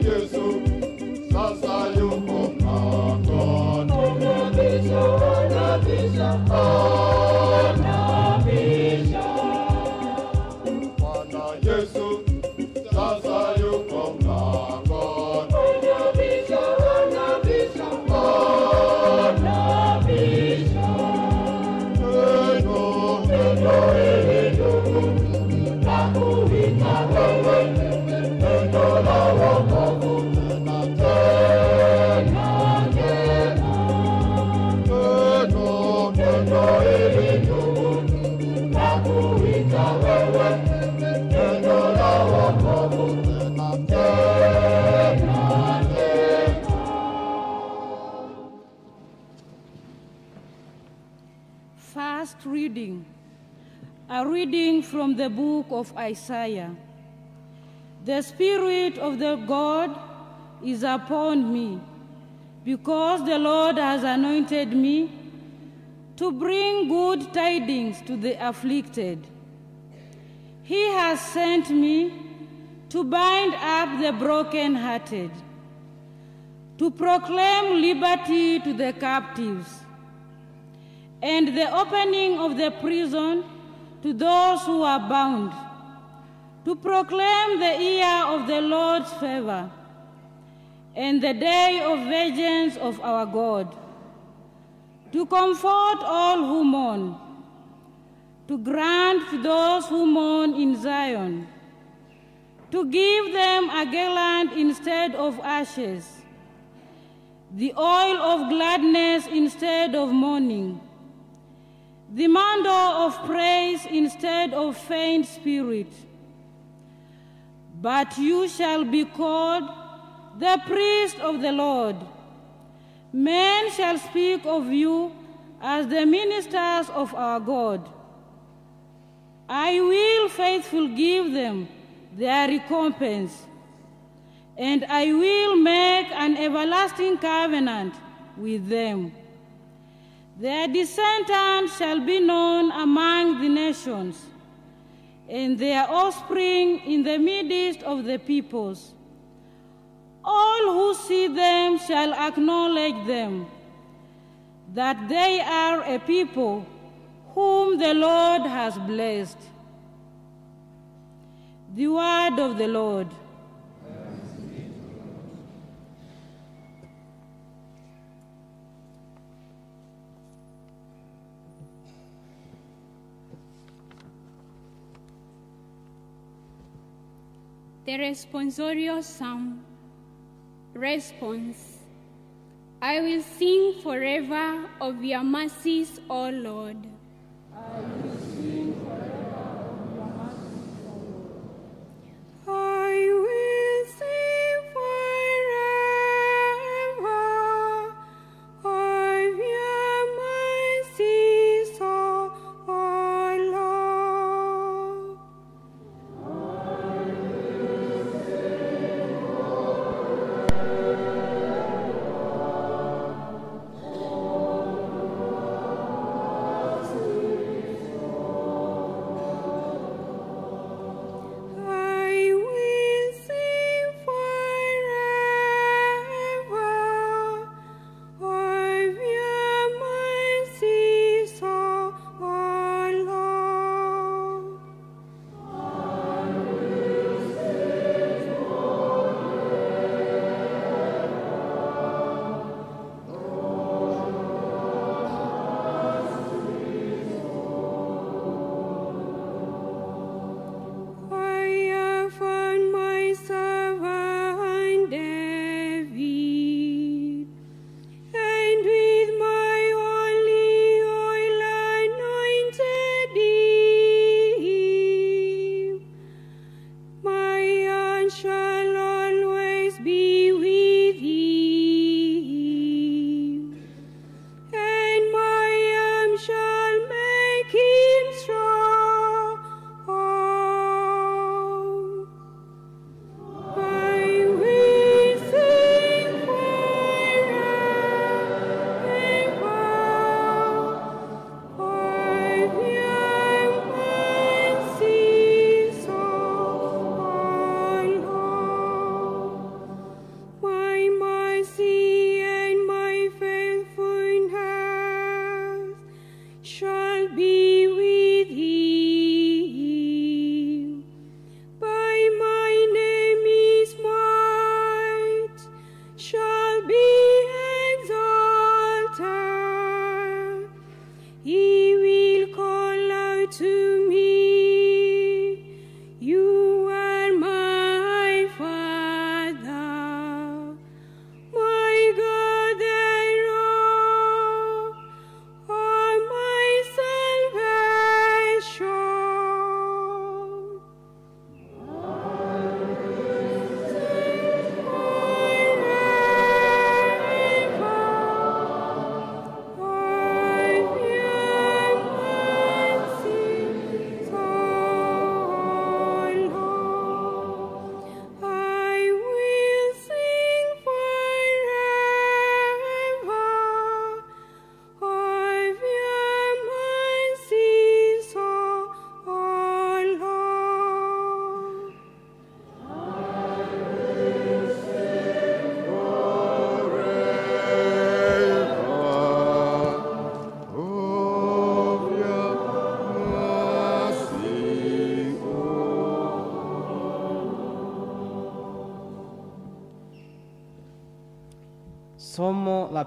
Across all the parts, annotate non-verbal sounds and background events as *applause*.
Yesu from the book of Isaiah. The Spirit of the God is upon me, because the Lord has anointed me to bring good tidings to the afflicted. He has sent me to bind up the brokenhearted, to proclaim liberty to the captives and the opening of the prison to those who are bound, to proclaim the year of the Lord's favor and the day of vengeance of our God, to comfort all who mourn, to grant to those who mourn in Zion, to give them a garland instead of ashes, the oil of gladness instead of mourning the mantle of praise instead of faint spirit. But you shall be called the priest of the Lord. Men shall speak of you as the ministers of our God. I will faithfully give them their recompense, and I will make an everlasting covenant with them. Their descendants shall be known among the nations, and their offspring in the midst of the peoples. All who see them shall acknowledge them, that they are a people whom the Lord has blessed. The word of the Lord. The responsorial psalm. Response. I will sing forever of your mercies, O Lord. I will sing forever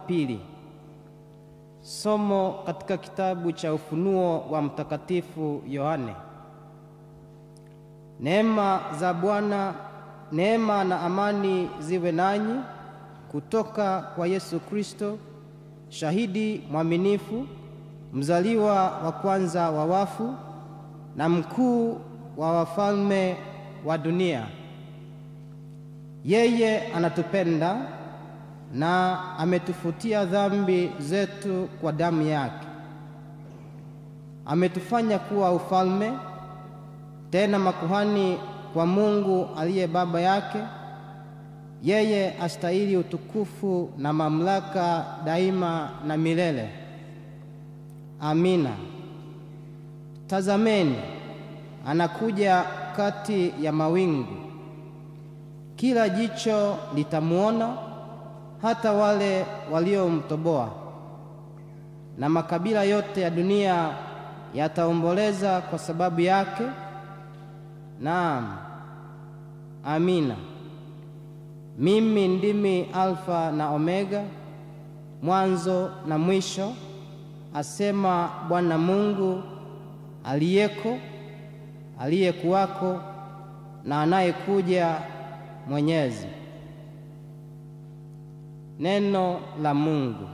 pili. Somo katika kitabu cha Ufunuo wa Mtakatifu Yohane. Neema za Bwana, neema na amani ziwe nanyi kutoka kwa Yesu Kristo, shahidi mwaminifu, mzaliwa wa kwanza wa wafu na mkuu wa wafalme wa dunia. Yeye anatupenda na ametufutia dhambi zetu kwa damu yake. Ametufanya kuwa ufalme, tena makuhani kwa Mungu aliye Baba yake. Yeye astahili utukufu na mamlaka daima na milele. Amina. Tazameni, anakuja kati ya mawingu, kila jicho litamuona, hata wale waliomtoboa, na makabila yote ya dunia yataomboleza kwa sababu yake. Naam, amina. Mimi ndimi Alfa na Omega, mwanzo na mwisho, asema Bwana Mungu aliyeko, aliyekuwako na anayekuja, Mwenyezi. Neno la Mungu.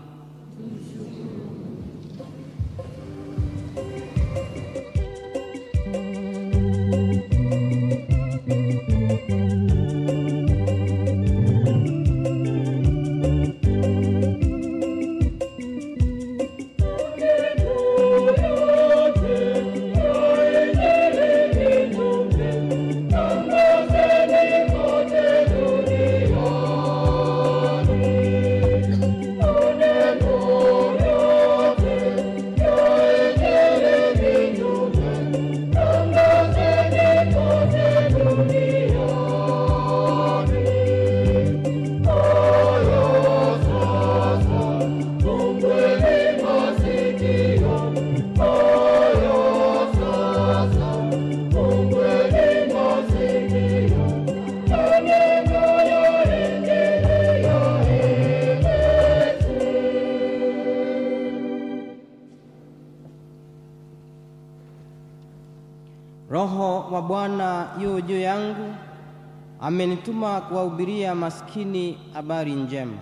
Kuwahubiria maskini habari njema.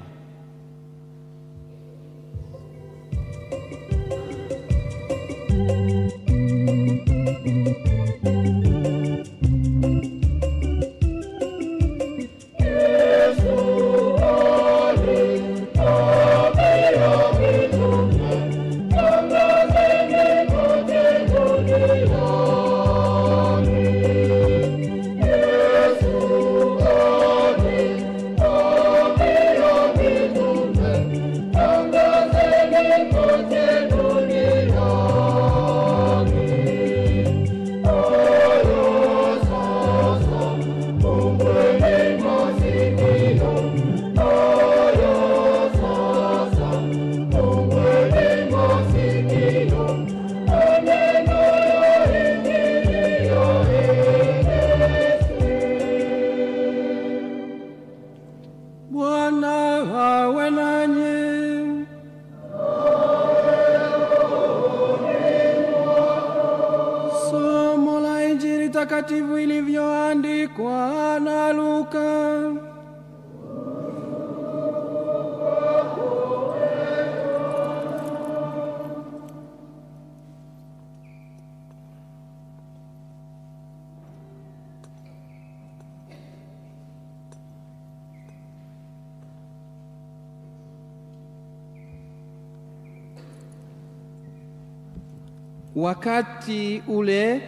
Wakati ule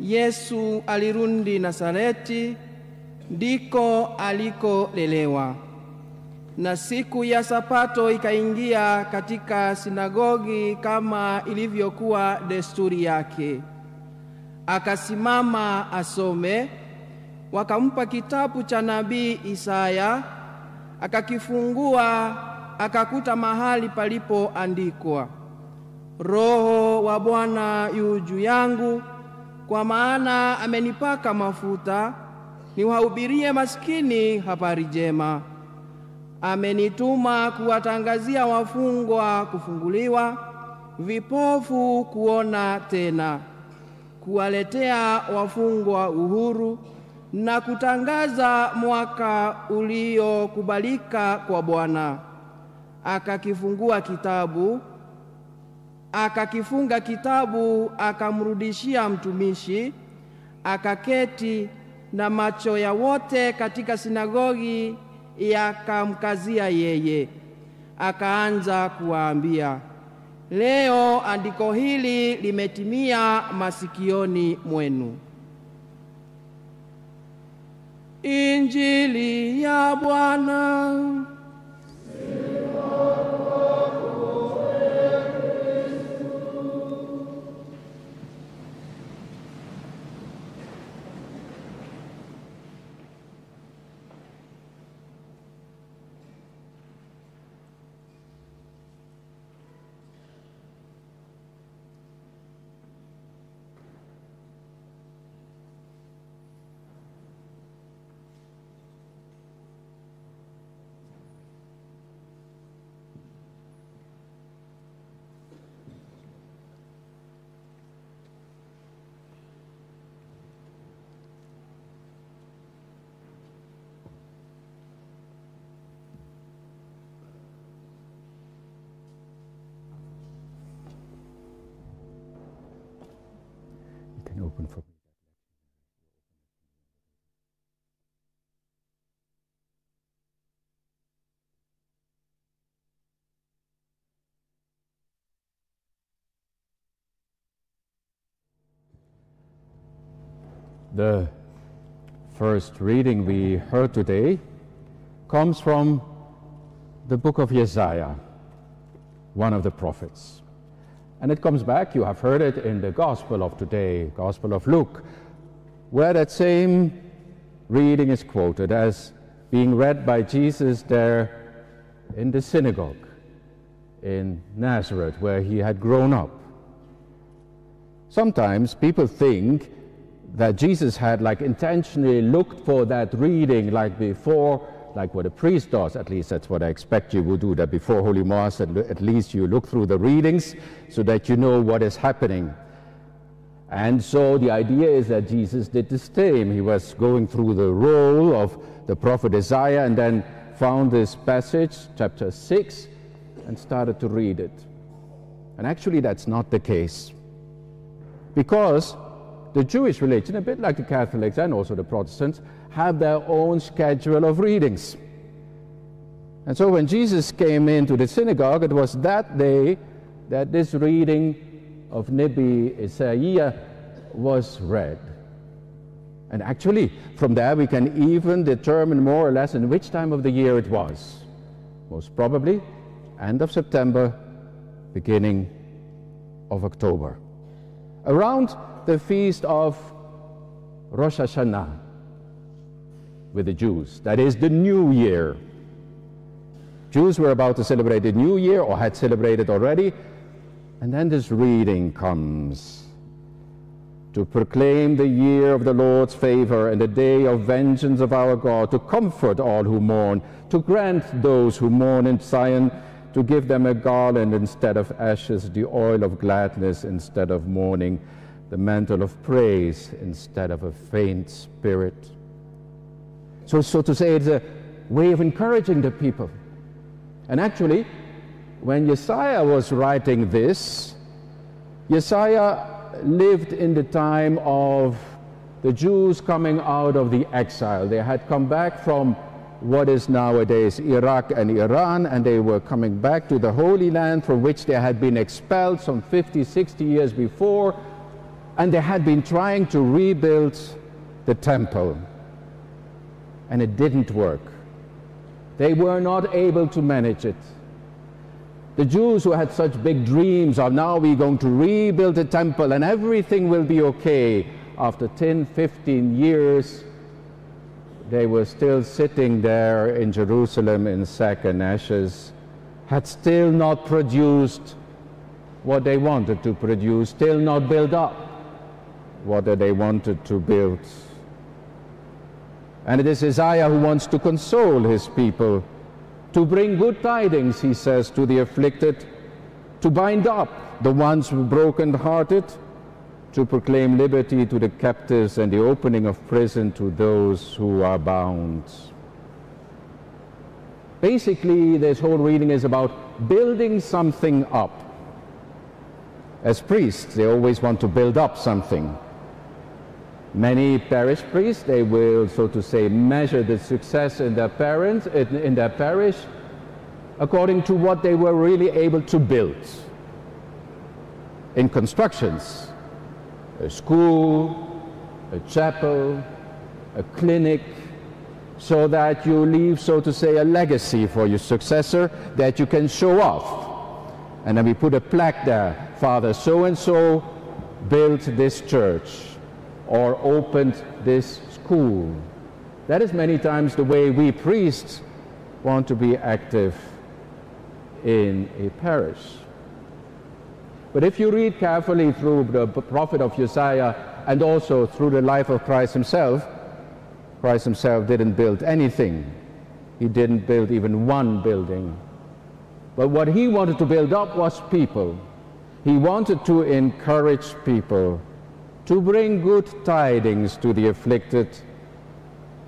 Yesu alirundi Nazareti, ndiko alikolelewa. Na siku ya Sapato ikaingia katika sinagogi kama ilivyokuwa desturi yake. Akasimama asome, wakampa kitabu cha nabii Isaya, akakifungua, akakuta mahali palipoandikwa Roho wa Bwana yu juu yangu, kwa maana amenipaka mafuta niwahubirie maskini habari njema. amenituma kuwatangazia wafungwa kufunguliwa, vipofu kuona tena, kuwaletea wafungwa uhuru na kutangaza mwaka uliokubalika kwa Bwana. Akakifungua kitabu, akakifunga kitabu, akamrudishia mtumishi, akaketi, na macho ya wote katika sinagogi yakamkazia yeye. Akaanza kuwaambia, leo andiko hili limetimia masikioni mwenu. Injili ya Bwana. The first reading we heard today comes from the book of Isaiah, one of the prophets. And it comes back, you have heard it in the Gospel of today, Gospel of Luke, where that same reading is quoted as being read by Jesus there in the synagogue in Nazareth, where he had grown up. Sometimes people think that Jesus had like intentionally looked for that reading like before, like what a priest does. At least that's what I expect you will do, that before Holy Mass, at, least you look through the readings so that you know what is happening. And so the idea is that Jesus did the same. He was going through the roll of the prophet Isaiah and then found this passage, chapter 6, and started to read it. And actually, that's not the case. Because the Jewish religion, a bit like the Catholics and also the Protestants, have their own schedule of readings. And so when Jesus came into the synagogue, it was that day that this reading of Nebi Isaiah was read. And actually, from there we can even determine more or less in which time of the year it was. Most probably, end of September, beginning of October. Around the feast of Rosh Hashanah with the Jews, that is the New Year. Jews were about to celebrate the New Year or had celebrated already, and then this reading comes to proclaim the year of the Lord's favor and the day of vengeance of our God, to comfort all who mourn, to grant those who mourn in Zion, to give them a garland instead of ashes, the oil of gladness instead of mourning, the mantle of praise instead of a faint spirit. So, so to say, it's a way of encouraging the people. And actually, when Yesaiah was writing this, Yesaiah lived in the time of the Jews coming out of the exile. They had come back from what is nowadays Iraq and Iran, and they were coming back to the Holy Land from which they had been expelled some 50, 60 years before, and they had been trying to rebuild the temple. And it didn't work. They were not able to manage it. The Jews who had such big dreams of now we're going to rebuild the temple and everything will be okay. After 10, 15 years, they were still sitting there in Jerusalem in sack and ashes, had still not produced what they wanted to produce, still not built up what they wanted to build. And it is Isaiah who wants to console his people to bring good tidings, he says, to the afflicted, to bind up the ones broken-hearted, to proclaim liberty to the captives and the opening of prison to those who are bound. Basically, this whole reading is about building something up. As priests, they always want to build up something. Many parish priests, they will, so to say, measure the success in their parents, in, in their parish, according to what they were really able to build in constructions. A school, a chapel, a clinic, so that you leave, so to say, a legacy for your successor that you can show off. And then we put a plaque there, Father so-and-so built this church or opened this school. That is many times the way we priests want to be active in a parish. But if you read carefully through the prophet of Isaiah and also through the life of Christ himself, Christ himself didn't build anything. He didn't build even one building. But what he wanted to build up was people. He wanted to encourage people to bring good tidings to the afflicted,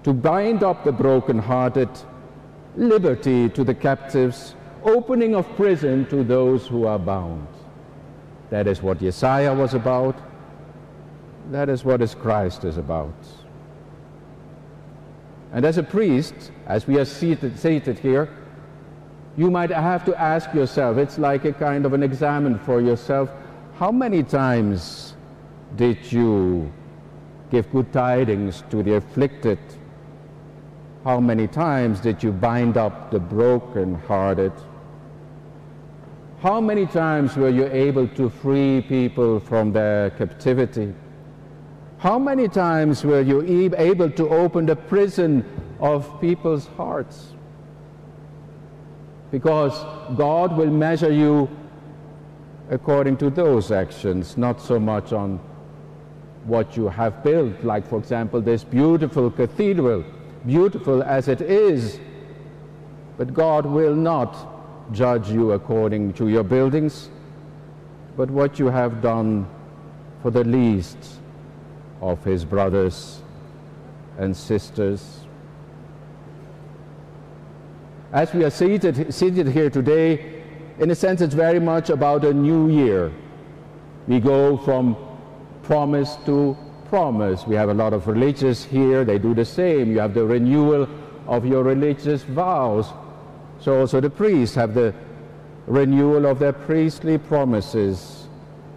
to bind up the brokenhearted, liberty to the captives, opening of prison to those who are bound. That is what Isaiah was about. That is what Christ is about. And as a priest, as we are seated, seated here, you might have to ask yourself, it's like a kind of an examen for yourself, how many times did you give good tidings to the afflicted? How many times did you bind up the broken-hearted? How many times were you able to free people from their captivity? How many times were you able to open the prison of people's hearts? Because God will measure you according to those actions, not so much on what you have built, like, for example, this beautiful cathedral, beautiful as it is. But God will not judge you according to your buildings, but what you have done for the least of his brothers and sisters. As we are seated, seated here today, in a sense, it's very much about a new year. We go from promise to promise. We have a lot of religious here, they do the same. You have the renewal of your religious vows. So also the priests have the renewal of their priestly promises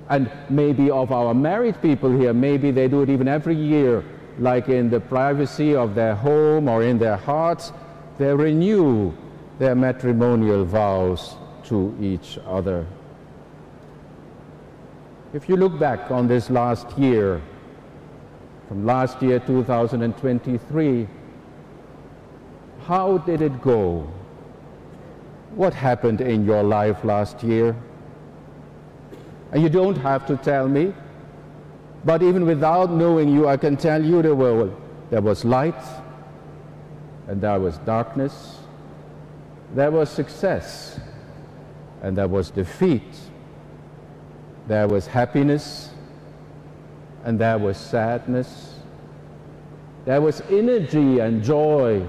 and maybe of our married people here, maybe they do it even every year, like in the privacy of their home or in their hearts, they renew their matrimonial vows to each other. If you look back on this last year, from last year 2023, how did it go? What happened in your life last year? And you don't have to tell me. But even without knowing you, I can tell you there, were, there was light and there was darkness. There was success and there was defeat. There was happiness and there was sadness. There was energy and joy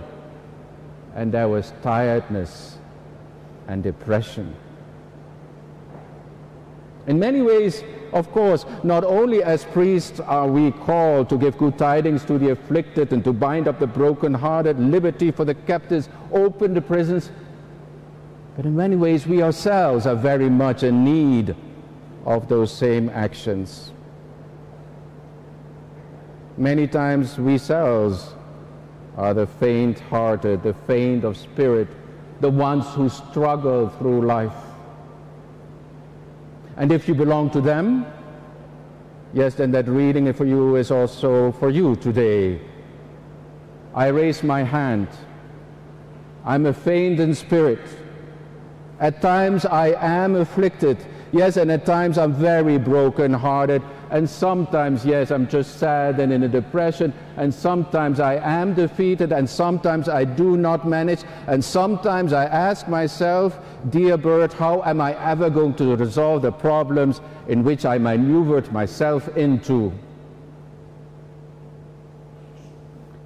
and there was tiredness and depression. In many ways, of course, not only as priests are we called to give good tidings to the afflicted and to bind up the brokenhearted, liberty for the captives, open the prisons, but in many ways we ourselves are very much in need of those same actions. Many times we selves are the faint-hearted, the faint of spirit, the ones who struggle through life. And if you belong to them, yes, then that reading for you is also for you today. I raise my hand. I'm a faint in spirit. At times I am afflicted. Yes, and at times I'm very broken hearted. And sometimes, yes, I'm just sad and in a depression. And sometimes I am defeated. And sometimes I do not manage. And sometimes I ask myself, dear bird, how am I ever going to resolve the problems in which I maneuvered myself into?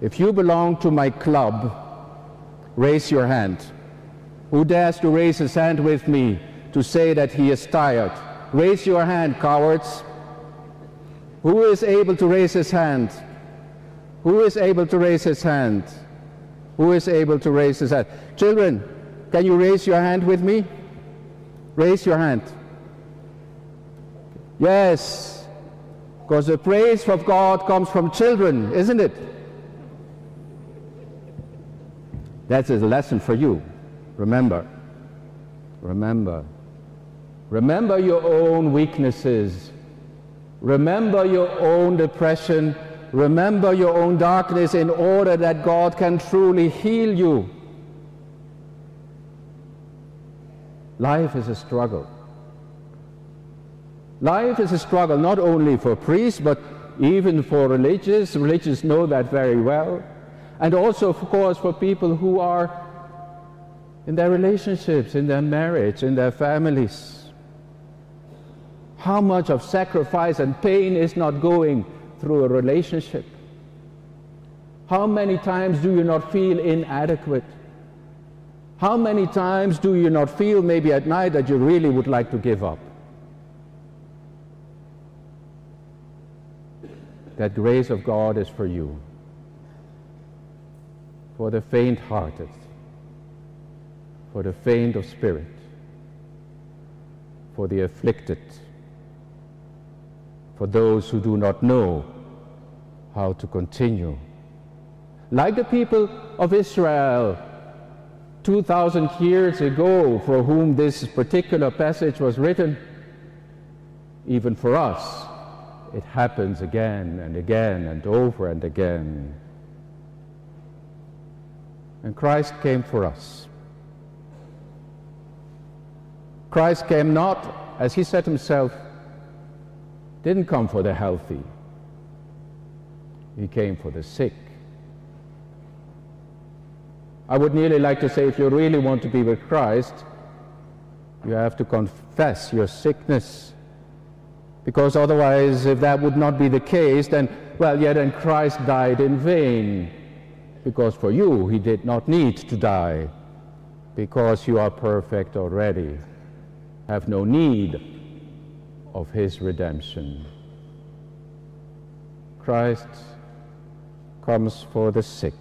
If you belong to my club, raise your hand. Who dares to raise his hand with me to say that he is tired? Raise your hand, cowards. Who is able to raise his hand? Who is able to raise his hand? Who is able to raise his hand? Children, can you raise your hand with me? Raise your hand. Yes, because the praise of God comes from children, isn't it? That's a lesson for you. Remember. Remember. Remember your own weaknesses. Remember your own depression. Remember your own darkness in order that God can truly heal you. Life is a struggle. Life is a struggle not only for priests, but even for religious. Religious know that very well. And also, of course, for people who are in their relationships, in their marriage, in their families. How much of sacrifice and pain is not going through a relationship? How many times do you not feel inadequate? How many times do you not feel maybe at night that you really would like to give up? That grace of God is for you, for the faint hearted, for the faint of spirit, for the afflicted, for those who do not know how to continue. Like the people of Israel 2,000 years ago, for whom this particular passage was written, even for us, it happens again and again and over and again. And Christ came for us. Christ came not, as he said himself, didn't come for the healthy. He came for the sick. I would nearly like to say if you really want to be with Christ, you have to confess your sickness. Because otherwise, if that would not be the case, then, well, yeah, then Christ died in vain. Because for you, he did not need to die. Because you are perfect already, have no need of his redemption. Christ comes for the sick,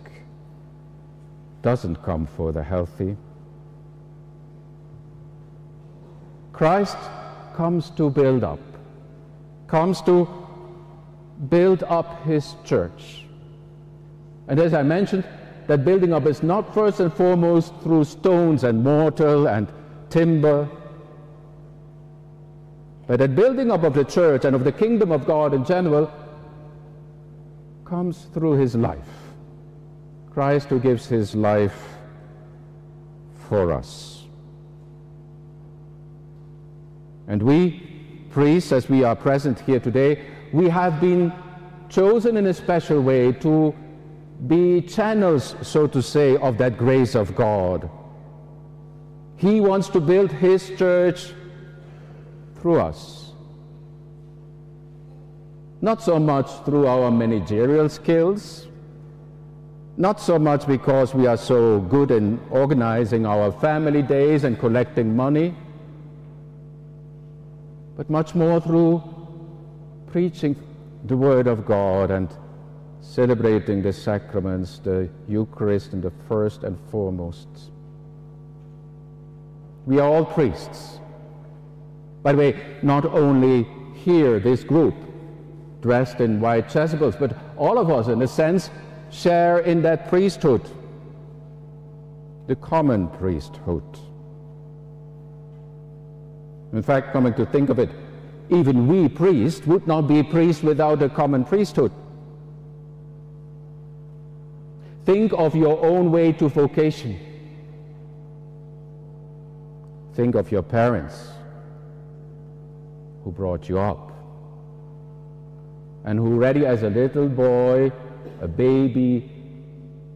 doesn't come for the healthy. Christ comes to build up, comes to build up his church. And as I mentioned, that building up is not first and foremost through stones and mortar and timber, but that building up of the church and of the kingdom of God in general comes through his life. Christ who gives his life for us. And we, priests, as we are present here today, we have been chosen in a special way to be channels, so to say, of that grace of God. He wants to build His church through us. Not so much through our managerial skills, not so much because we are so good in organizing our family days and collecting money, but much more through preaching the Word of God and celebrating the sacraments, the Eucharist, and the first and foremost. We are all priests. By the way, not only here, this group, dressed in white chasubles, but all of us, in a sense, share in that priesthood, the common priesthood. In fact, coming to think of it, even we priests would not be priests without a common priesthood. Think of your own way to vocation. Think of your parents who brought you up. and who, ready as a little boy, a baby,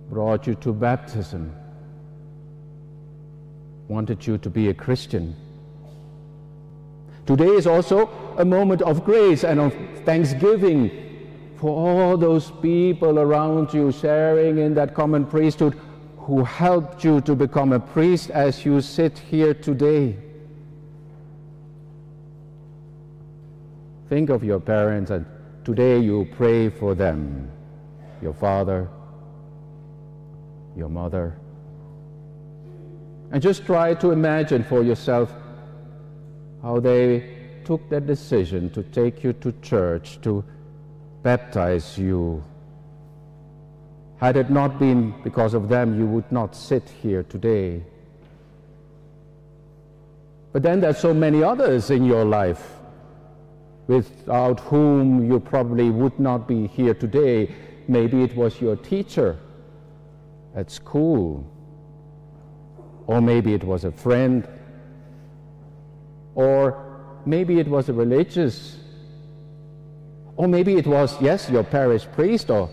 brought you to baptism, wanted you to be a Christian. Today is also a moment of grace and of thanksgiving for all those people around you sharing in that common priesthood who helped you to become a priest as you sit here today. Think of your parents and today you pray for them, your father, your mother. And just try to imagine for yourself how they took that decision to take you to church, to baptize you. Had it not been because of them, you would not sit here today. But then there's so many others in your life without whom you probably would not be here today. Maybe it was your teacher at school, or maybe it was a friend, or maybe it was a religious, or maybe it was, yes, your parish priest, or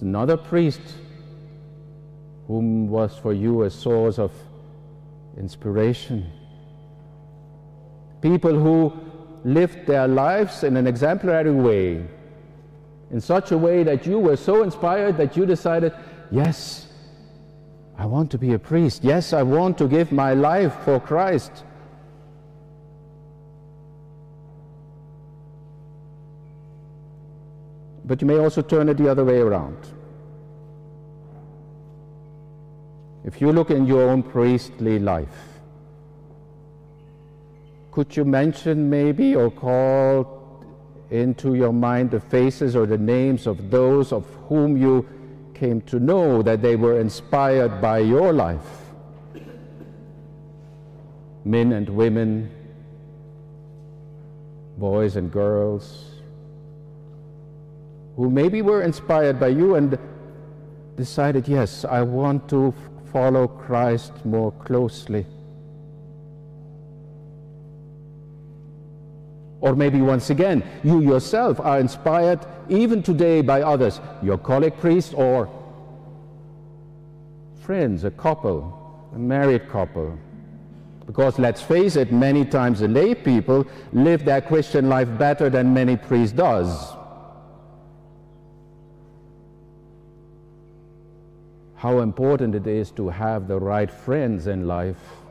another priest whom was for you a source of inspiration. People who lived their lives in an exemplary way, in such a way that you were so inspired that you decided, yes, I want to be a priest. Yes, I want to give my life for Christ. But you may also turn it the other way around. If you look in your own priestly life, could you mention maybe or call into your mind the faces or the names of those of whom you came to know that they were inspired by your life? Men and women, boys and girls, who maybe were inspired by you and decided, yes, I want to follow Christ more closely. Or maybe once again, you yourself are inspired even today by others, your colleague priest or friends, a couple, a married couple. Because let's face it, many times the lay people live their Christian life better than many priests does. How important it is to have the right friends in life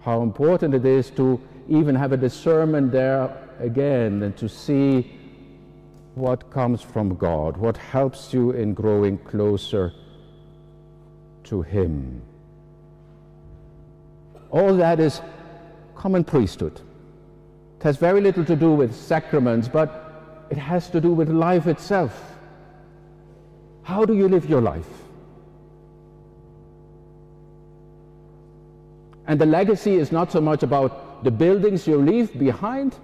how important it is to even have a discernment there again and to see what comes from God, what helps you in growing closer to Him. All that is common priesthood. It has very little to do with sacraments, but it has to do with life itself. How do you live your life? And the legacy is not so much about the buildings you leave behind,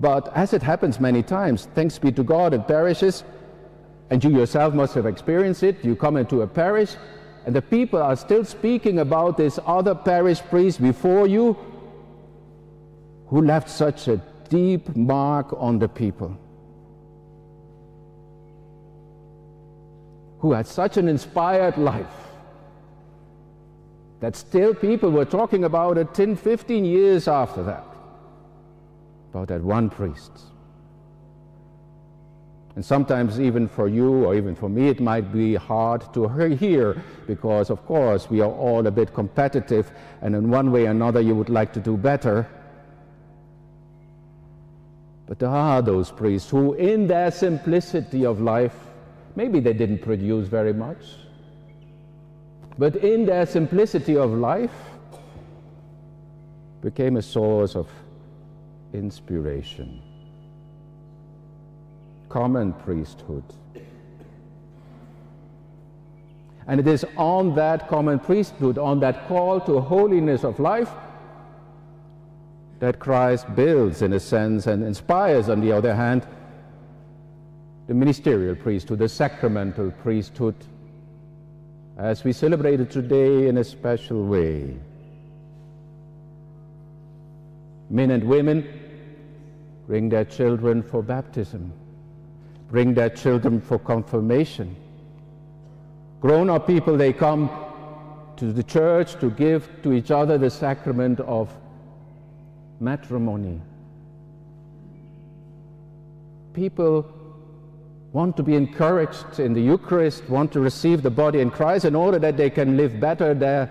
but as it happens many times, thanks be to God in parishes, and you yourself must have experienced it, you come into a parish, and the people are still speaking about this other parish priest before you who left such a deep mark on the people. Who had such an inspired life that still people were talking about it 10, 15 years after that, about that one priest. And sometimes, even for you or even for me, it might be hard to hear because, of course, we are all a bit competitive, and in one way or another, you would like to do better. But there are those priests who, in their simplicity of life, maybe they didn't produce very much, but in their simplicity of life became a source of inspiration. Common priesthood. And it is on that common priesthood, on that call to holiness of life, that Christ builds, in a sense, and inspires, on the other hand, the ministerial priesthood, the sacramental priesthood, as we celebrate it today in a special way. Men and women bring their children for baptism, bring their children for confirmation. Grown up people, they come to the church to give to each other the sacrament of matrimony. People want to be encouraged in the Eucharist, want to receive the body in Christ in order that they can live better their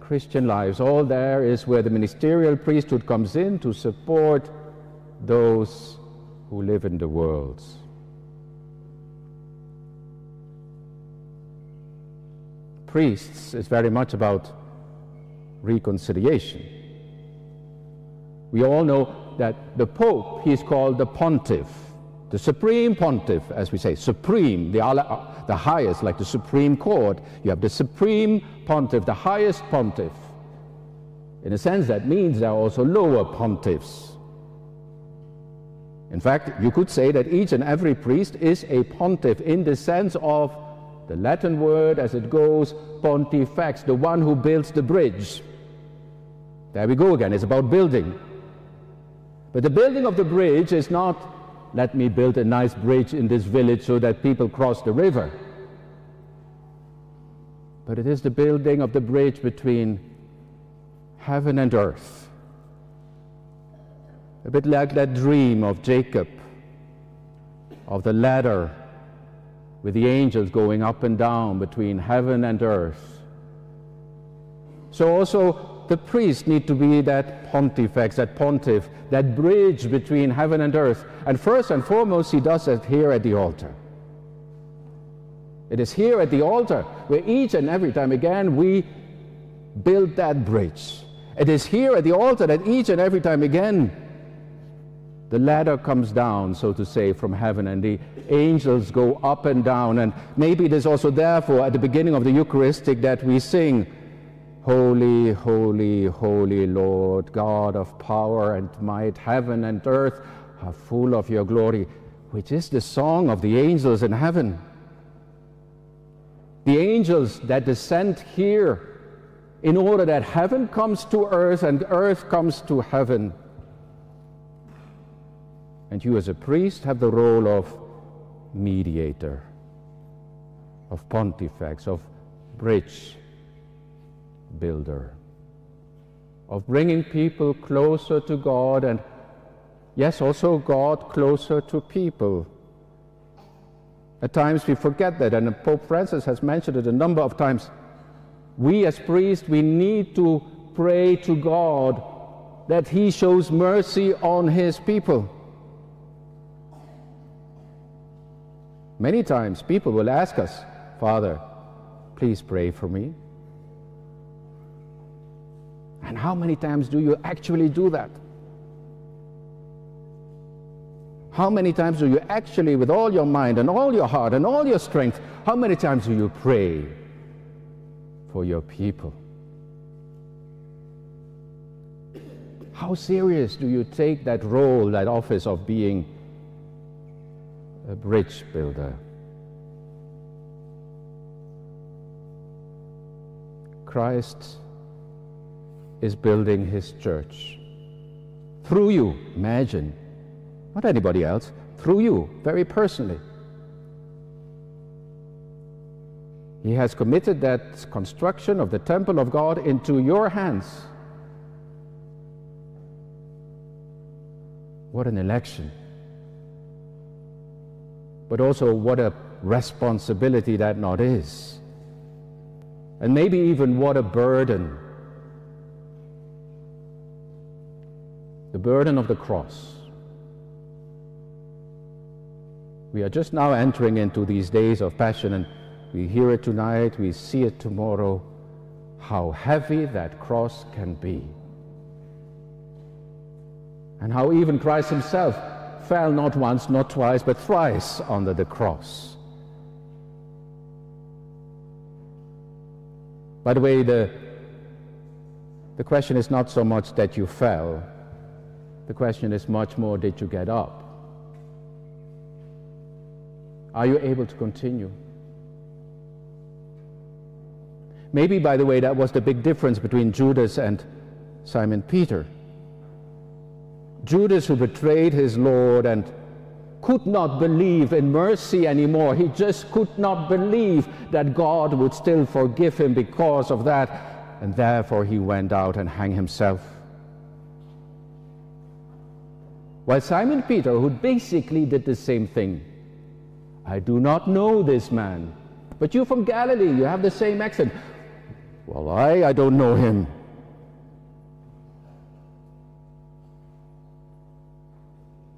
Christian lives. All there is where the ministerial priesthood comes in to support those who live in the world. Priests is very much about reconciliation. We all know that the Pope, he is called the pontiff, the supreme pontiff, as we say, supreme, the, the highest, like the Supreme Court. You have the supreme pontiff, the highest pontiff. In a sense, that means there are also lower pontiffs. In fact, you could say that each and every priest is a pontiff in the sense of the Latin word as it goes, pontifex, the one who builds the bridge. There we go again, it's about building. But the building of the bridge is not, let me build a nice bridge in this village so that people cross the river. But it is the building of the bridge between heaven and earth. A bit like that dream of Jacob, of the ladder with the angels going up and down between heaven and earth. So also the priests need to be that pontifex, that pontiff, that bridge between heaven and earth. And first and foremost, he does it here at the altar. It is here at the altar where each and every time again we build that bridge. It is here at the altar that each and every time again the ladder comes down, so to say, from heaven, and the angels go up and down. And maybe it is also therefore at the beginning of the Eucharistic that we sing, Holy, holy, holy Lord, God of power and might, heaven and earth are full of your glory, which is the song of the angels in heaven. The angels that descend here in order that heaven comes to earth and earth comes to heaven. And you, as a priest, have the role of mediator, of pontifex, of bridge builder, of bringing people closer to God and, yes, also God closer to people. At times we forget that, and Pope Francis has mentioned it a number of times. We, as priests, we need to pray to God that He shows mercy on His people. Many times people will ask us, Father, please pray for me. And how many times do you actually do that? How many times do you actually, with all your mind and all your heart and all your strength, how many times do you pray for your people? How serious do you take that role, that office of being a bridge builder. Christ is building his church. Through you, imagine. Not anybody else, through you, very personally. He has committed that construction of the temple of God into your hands. What an election but also what a responsibility that not is. And maybe even what a burden. The burden of the cross. We are just now entering into these days of passion, and we hear it tonight, we see it tomorrow, how heavy that cross can be. And how even Christ Himself fell not once, not twice, but thrice under the cross. By the way, the, the question is not so much that you fell, the question is much more did you get up? Are you able to continue? Maybe, by the way, that was the big difference between Judas and Simon Peter. Judas, who betrayed his Lord and could not believe in mercy anymore. He just could not believe that God would still forgive him because of that. And therefore he went out and hanged himself. While Simon Peter, who basically did the same thing, I do not know this man, but you're from Galilee, you have the same accent. Well, I, I don't know him.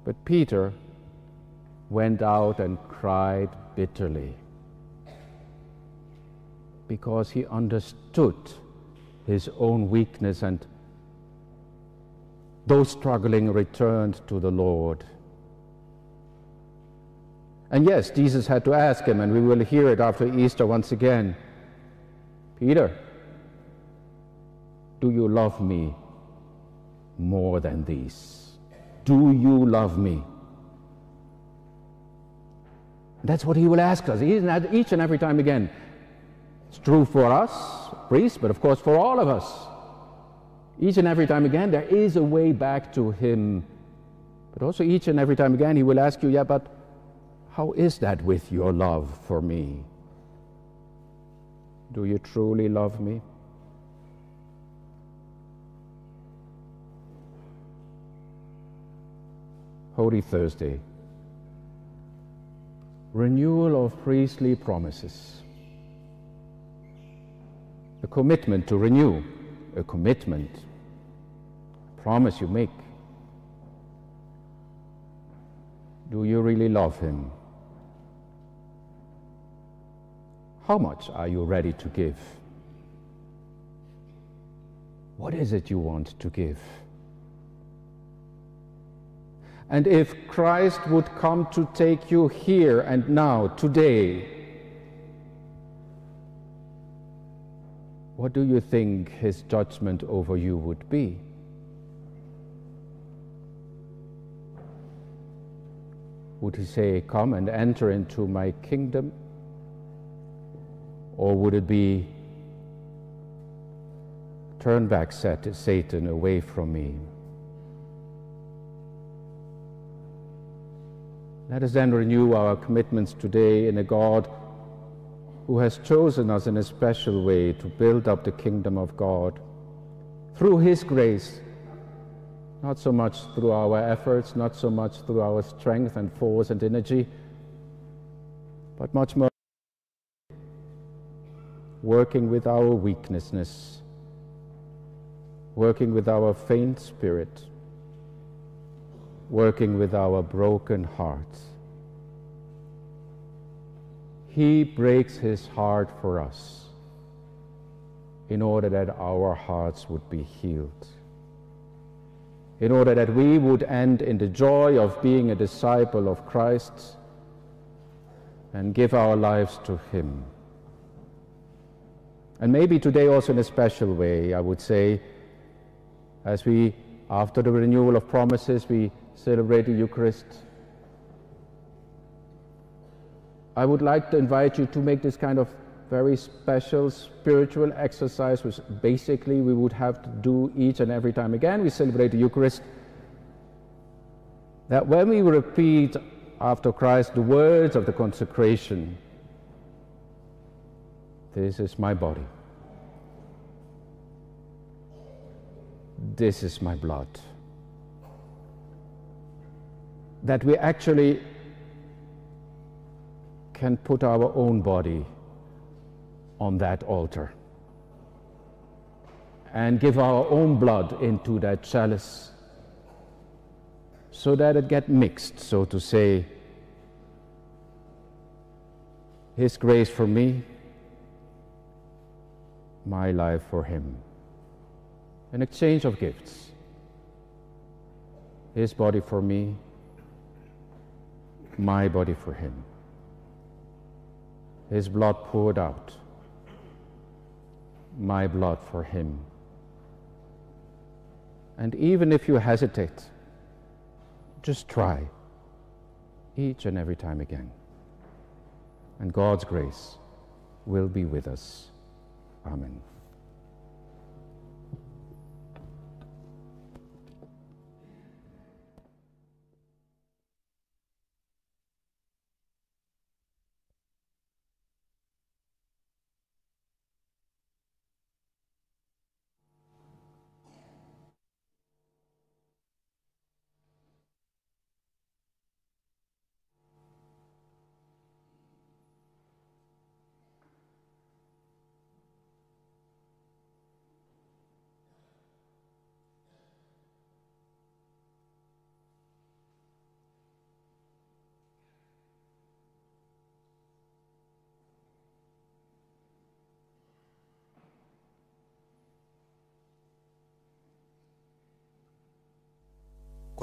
But Peter went out and cried bitterly because he understood his own weakness and those struggling returned to the Lord. And yes, Jesus had to ask him, and we will hear it after Easter once again Peter, do you love me more than these? Do you love me? That's what he will ask us each and every time again. It's true for us, priests, but of course for all of us. Each and every time again, there is a way back to him. But also each and every time again, he will ask you, yeah, but how is that with your love for me? Do you truly love me? Holy Thursday renewal of priestly promises, a commitment to renew, a commitment, promise you make. Do you really love Him? How much are you ready to give? What is it you want to give? And if Christ would come to take you here and now, today, what do you think his judgment over you would be? Would he say, Come and enter into my kingdom? Or would it be, Turn back, Satan, away from me? Let us then renew our commitments today in a God who has chosen us in a special way to build up the kingdom of God through His grace, not so much through our efforts, not so much through our strength and force and energy, but much more working with our weaknesses, working with our faint spirit working with our broken hearts. He breaks his heart for us in order that our hearts would be healed, in order that we would end in the joy of being a disciple of Christ and give our lives to him. And maybe today also in a special way, I would say, as we, after the renewal of promises, we celebrate the Eucharist. I would like to invite you to make this kind of very special spiritual exercise, which basically we would have to do each and every time again. We celebrate the Eucharist. That when we repeat after Christ the words of the consecration, this is my body, this is my blood. That we actually can put our own body on that altar. And give our own blood into that chalice so that it get mixed so to say. His grace for me my life for him. An exchange of gifts. His body for me my body for him. His blood poured out, my blood for him. And even if you hesitate, just try each and every time again. And God's grace will be with us. Amen.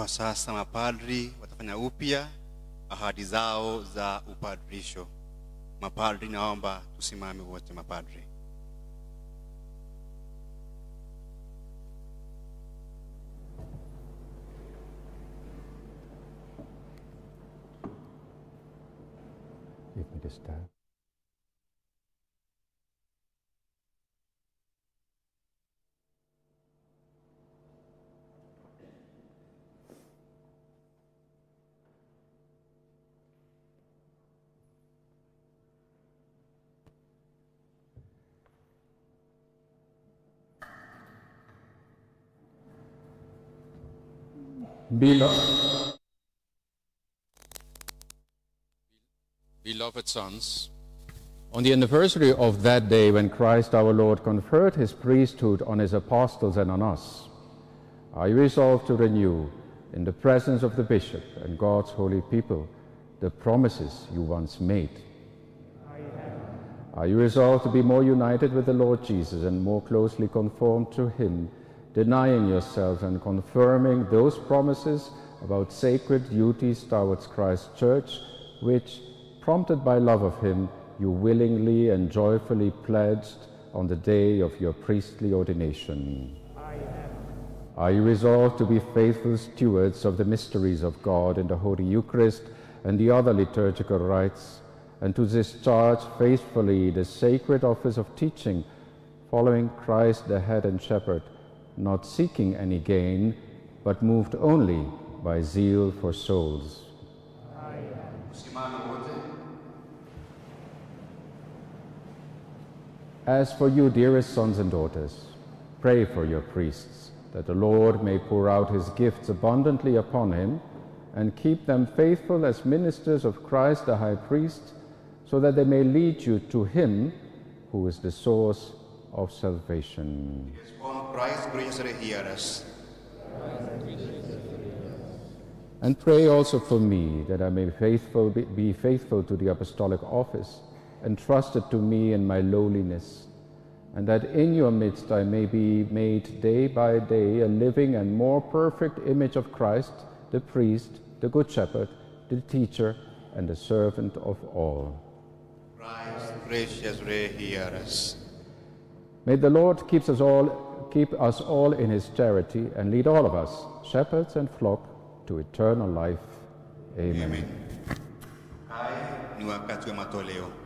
Kwa sasa mapadri watafanya upya ahadi zao za upadrisho. Mapadri, naomba tusimame wote mapadri. Give me Beloved, sons, on the anniversary of that day when Christ our Lord conferred his priesthood on his apostles and on us, I resolve to renew, in the presence of the bishop and God's holy people, the promises you once made. Are you resolved to be more united with the Lord Jesus and more closely conformed to him, denying yourselves and confirming those promises about sacred duties towards Christ's church, which, prompted by love of him, you willingly and joyfully pledged on the day of your priestly ordination? Are you resolved to be faithful stewards of the mysteries of God in the Holy Eucharist and the other liturgical rites, and to discharge faithfully the sacred office of teaching, following Christ the head and shepherd, not seeking any gain, but moved only by zeal for souls? As for you, dearest sons and daughters, pray for your priests, that the Lord may pour out his gifts abundantly upon him and keep them faithful as ministers of Christ the high priest, so that they may lead you to him who is the source of salvation. Christ, graciously hear us. And pray also for me that I may faithful, be, be faithful to the apostolic office entrusted to me in my lowliness, and that in your midst I may be made day by day a living and more perfect image of Christ, the priest, the good shepherd, the teacher, and the servant of all. Christ, graciously hear us. May the Lord keep us all, keep us all in his charity and lead all of us, shepherds and flock, to eternal life. Amen. Hai ni wakati wa matoleo.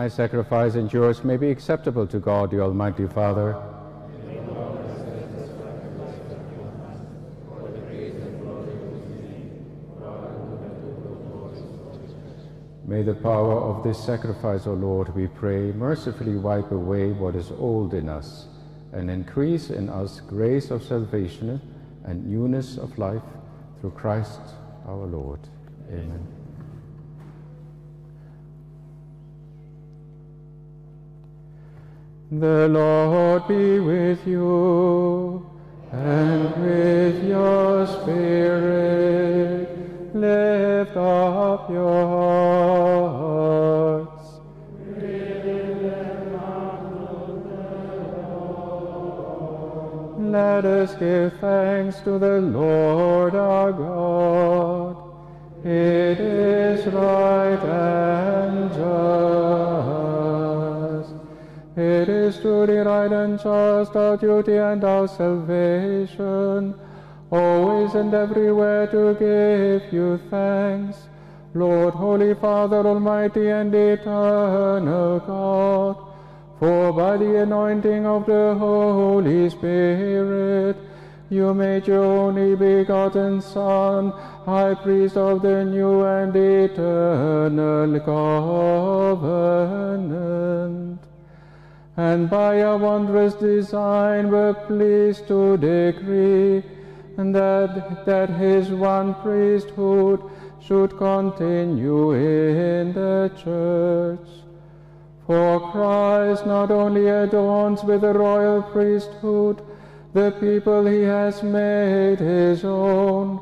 My sacrifice and yours may be acceptable to God, the Almighty Father. May the power of this sacrifice, O Lord, we pray, mercifully wipe away what is old in us and increase in us grace of salvation and newness of life through Christ our Lord. Amen. The Lord be with you and with your spirit. Lift up your hearts. Let us give thanks to the Lord our God. It is right and just. It is truly right and just, our duty and our salvation, always and everywhere to give you thanks. Lord, Holy Father, Almighty and Eternal God, for by the anointing of the Holy Spirit, you made your only begotten Son, High Priest of the new and eternal covenant. And by a wondrous design were pleased to decree that, that his one priesthood should continue in the church. For Christ not only adorns with a royal priesthood the people he has made his own,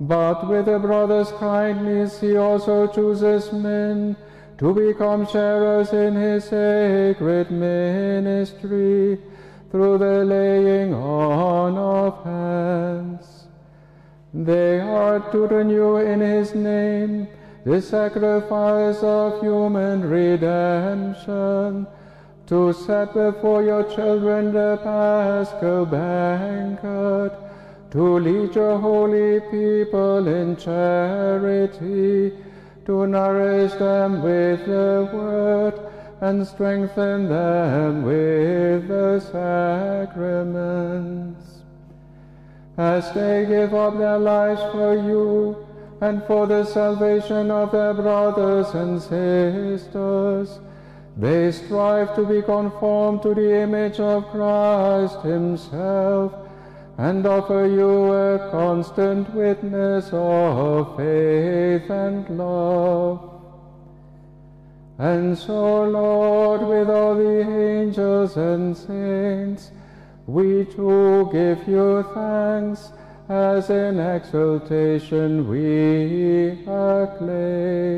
but with a brother's kindness he also chooses men to become sharers in his sacred ministry through the laying on of hands. They are to renew in his name the sacrifice of human redemption, to set before your children the paschal banquet, to lead your holy people in charity, to nourish them with the word, and strengthen them with the sacraments. As they give up their lives for you, and for the salvation of their brothers and sisters, they strive to be conformed to the image of Christ Himself and offer you a constant witness of faith and love. And so, Lord, with all the angels and saints, we too give you thanks as in exaltation we acclaim.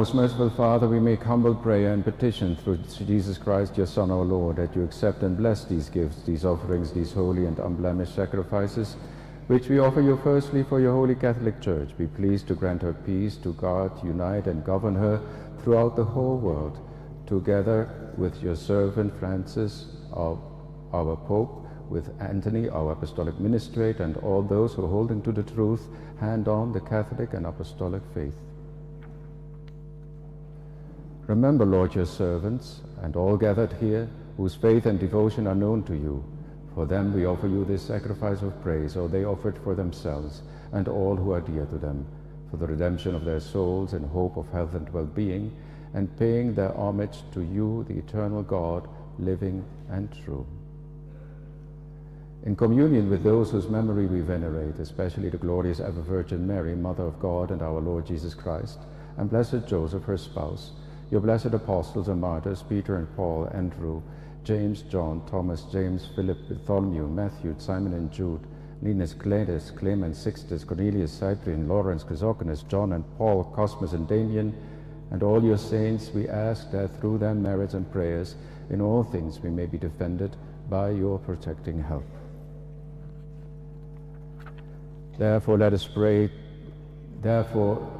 Most merciful Father, we make humble prayer and petition through Jesus Christ, your Son, our Lord, that you accept and bless these gifts, these offerings, these holy and unblemished sacrifices, which we offer you firstly for your holy Catholic Church, be pleased to grant her peace, to guard, unite, and govern her throughout the whole world, together with your servant Francis, our, our Pope, with Anthony, our apostolic ministrate, and all those who, holding to the truth, hand on the Catholic and apostolic faith. Remember, Lord, your servants and all gathered here, whose faith and devotion are known to you. For them we offer you this sacrifice of praise, or they offer it for themselves and all who are dear to them, for the redemption of their souls and hope of health and well being, and paying their homage to you, the eternal God, living and true. In communion with those whose memory we venerate, especially the glorious ever Virgin Mary, Mother of God and our Lord Jesus Christ, and blessed Joseph, her spouse, your blessed apostles and martyrs, Peter and Paul, Andrew, James, John, Thomas, James, Philip, Bartholomew, Matthew, Simon and Jude, Linus, Cletus, Clement, Sixtus, Cornelius, Cyprian, Lawrence, Chrysogonus, John and Paul, Cosmas and Damian, and all your saints, we ask that through their merits and prayers, in all things we may be defended by your protecting help. Therefore, let us pray. Therefore,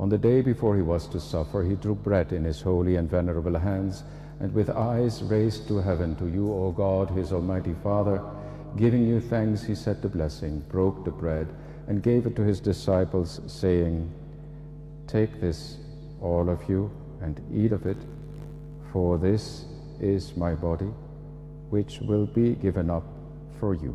On the day before he was to suffer, he drew bread in his holy and venerable hands, and with eyes raised to heaven to you, O God, his almighty Father, giving you thanks, he said the blessing, broke the bread, and gave it to his disciples, saying, Take this, all of you, and eat of it, for this is my body, which will be given up for you.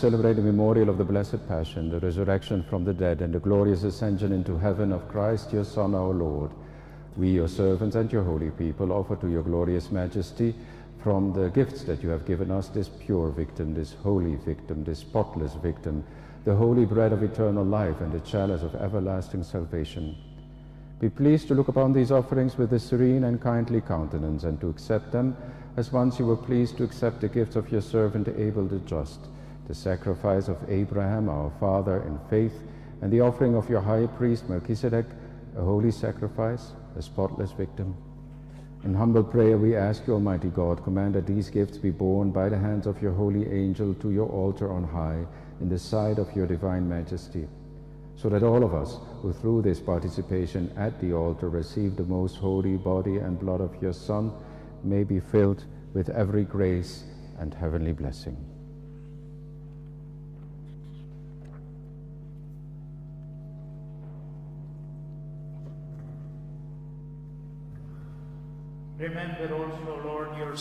Celebrate the memorial of the Blessed Passion, the resurrection from the dead, and the glorious ascension into heaven of Christ, your Son, our Lord, we, your servants and your holy people, offer to your glorious majesty from the gifts that you have given us this pure victim, this holy victim, this spotless victim, the holy bread of eternal life and the chalice of everlasting salvation. Be pleased to look upon these offerings with a serene and kindly countenance and to accept them as once you were pleased to accept the gifts of your servant Abel the just, the sacrifice of Abraham our father in faith, and the offering of your high priest Melchizedek, a holy sacrifice, a spotless victim. In humble prayer we ask you, Almighty God, command that these gifts be borne by the hands of your holy angel to your altar on high, in the sight of your divine majesty, so that all of us who through this participation at the altar receive the most holy body and blood of your Son may be filled with every grace and heavenly blessing.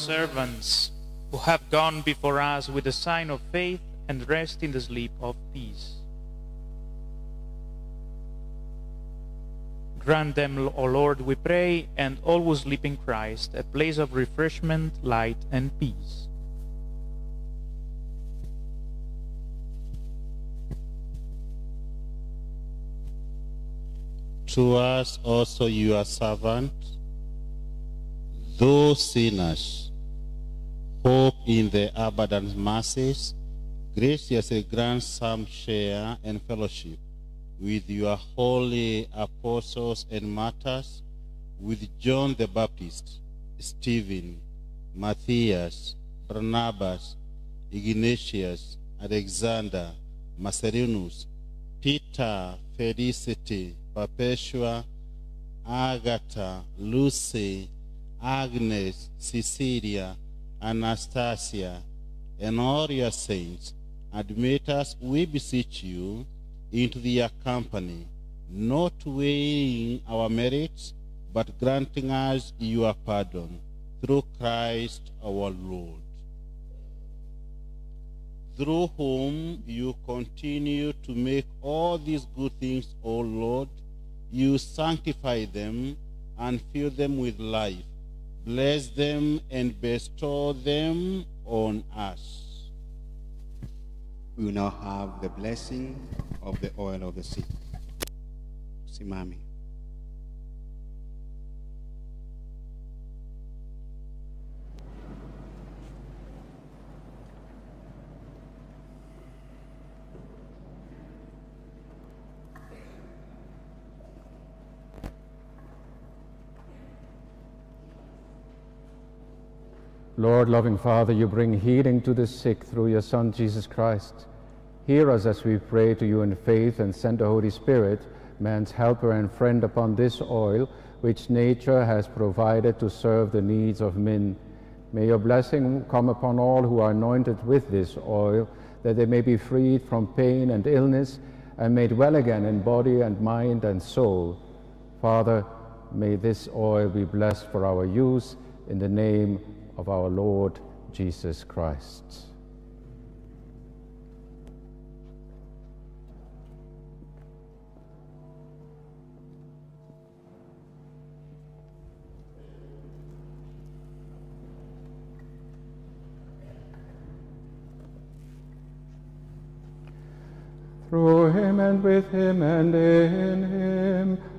Servants who have gone before us with the sign of faith and rest in the sleep of peace. Grant them, O Lord, we pray, and always sleep in Christ, a place of refreshment, light, and peace. to us also your servant, those sinners, hope in the abundant mercies, graciously grant some share and fellowship with your holy apostles and martyrs, with John the Baptist, Stephen, Matthias, Barnabas, Ignatius, Alexander, Marcellinus, Peter, Felicity, Perpetua, Agatha, Lucy, Agnes, Cecilia, Anastasia, and all your saints, admit us, we beseech you, into their company, not weighing our merits, but granting us your pardon, through Christ our Lord through whom you continue to make all these good things, O Lord. You sanctify them and fill them with life. Bless them and bestow them on us. We now have the blessing of the oil of the sick. Simami. Lord, loving Father, you bring healing to the sick through your Son, Jesus Christ. Hear us as we pray to you in faith and send the Holy Spirit, man's helper and friend, upon this oil which nature has provided to serve the needs of men. May your blessing come upon all who are anointed with this oil, that they may be freed from pain and illness and made well again in body and mind and soul. Father, may this oil be blessed for our use in the name of our Lord Jesus Christ. Through him and with him and in him,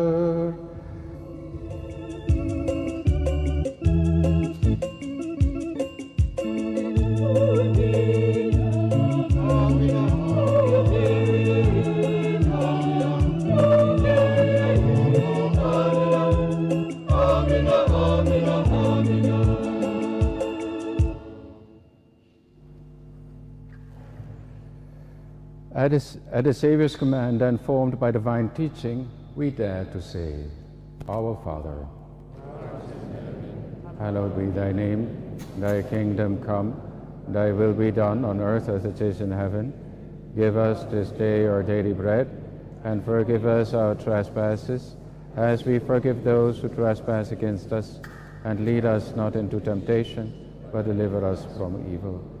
At the, at the Saviour's command and formed by divine teaching, we dare to say, Our Father, hallowed be thy name, thy kingdom come, thy will be done on earth as it is in heaven. Give us this day our daily bread, and forgive us our trespasses, as we forgive those who trespass against us. And lead us not into temptation, but deliver us from evil.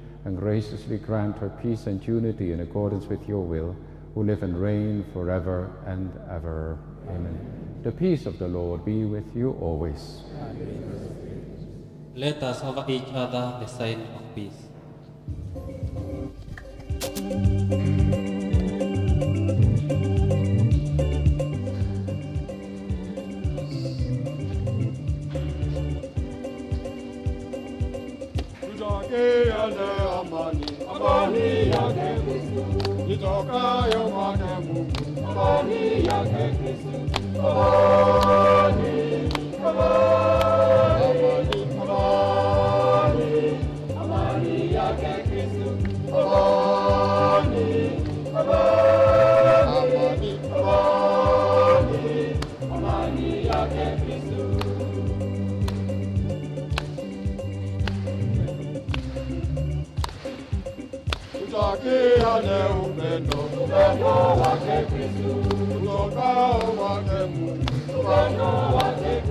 and graciously grant her peace and unity in accordance with your will, who live and reign forever and ever. Amen. The peace of the Lord be with you always. Let us offer each other the sign of peace. ni ọba ní ìyá kẹ́kẹ́sì ìtọ́ka yọmọ kẹ́mu ọba ní ìyá kẹ́kẹ́sì ọba ní ọba ní ọba ní. Tutakiane upendo, upendo wake Kristo, utokao Mungu, wake Kristo,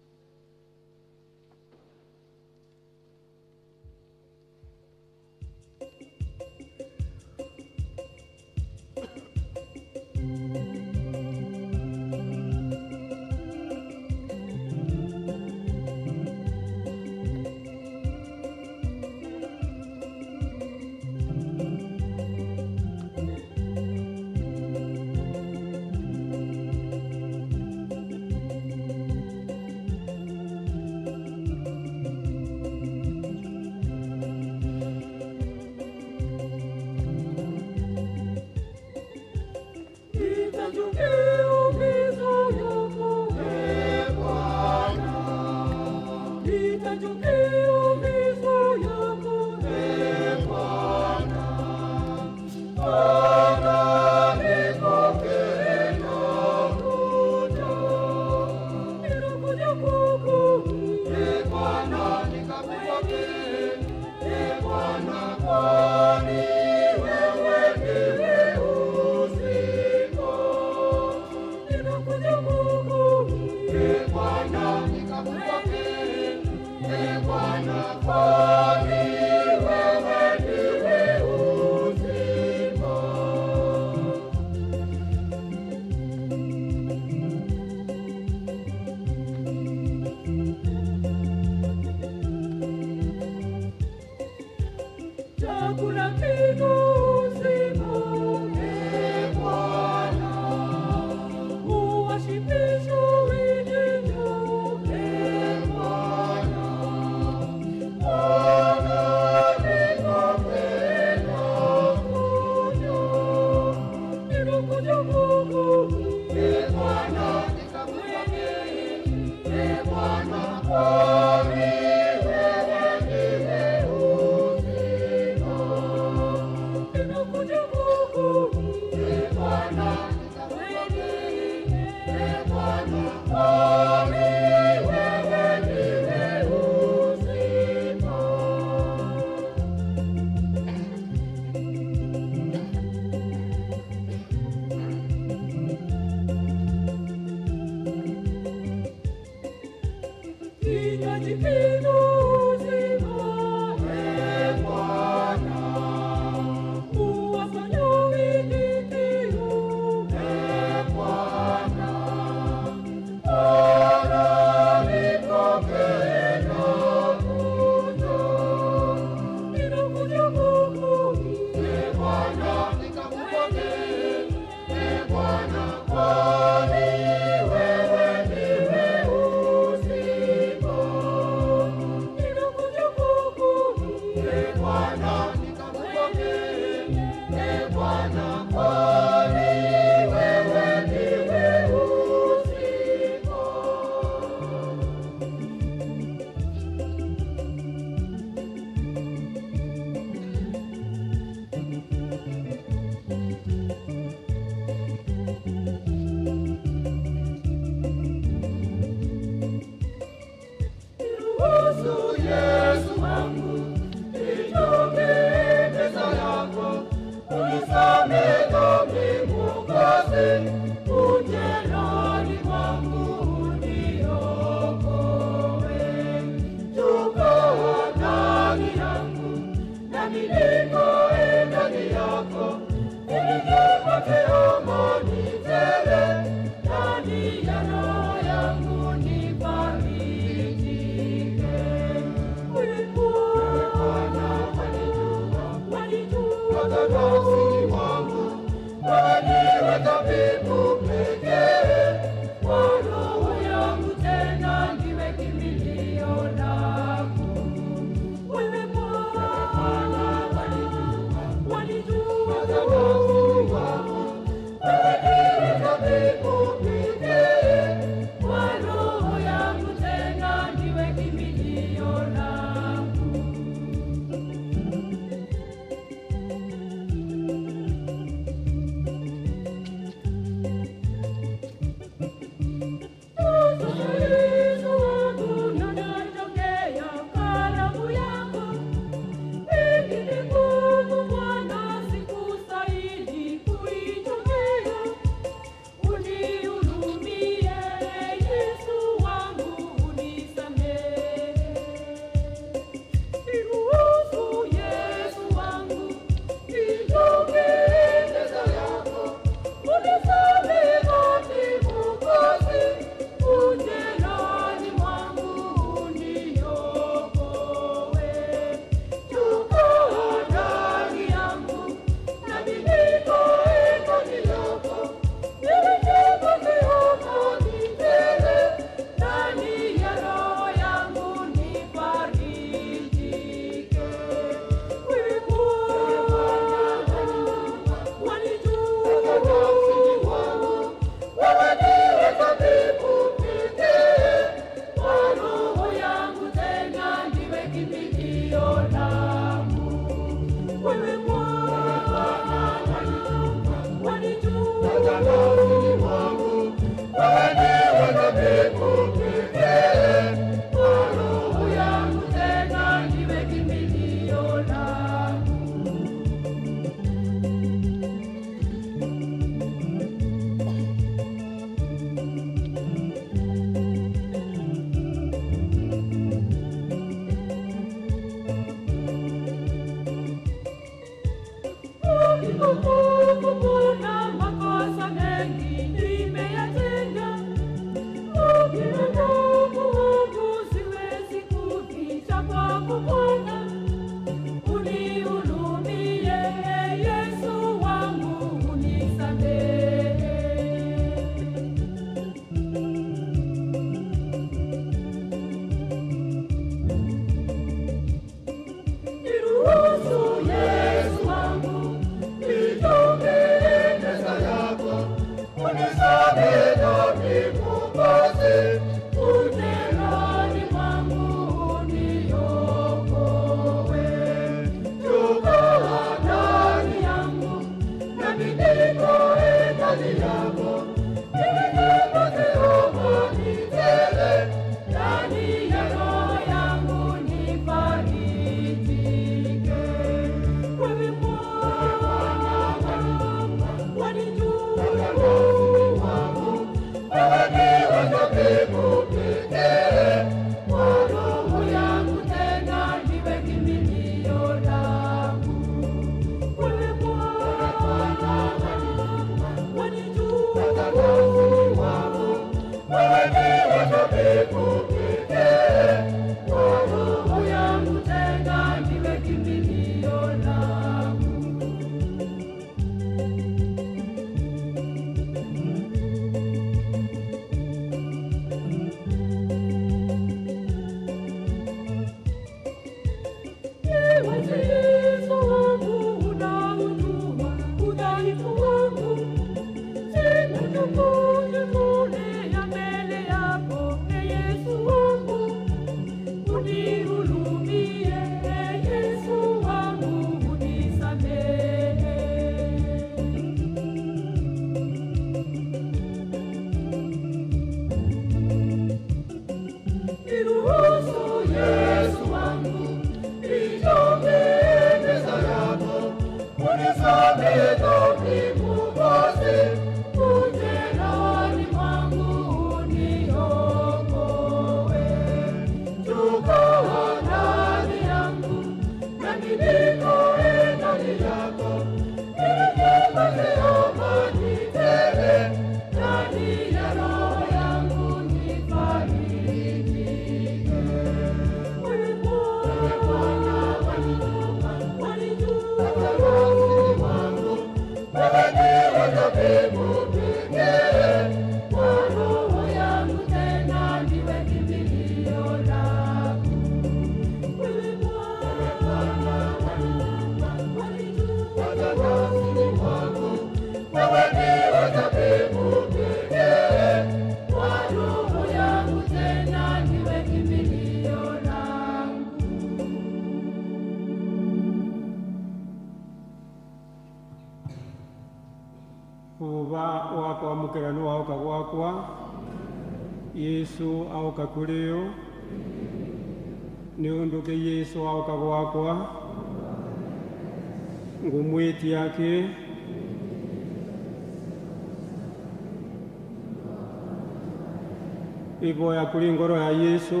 kũrĩ ngoro ya yesu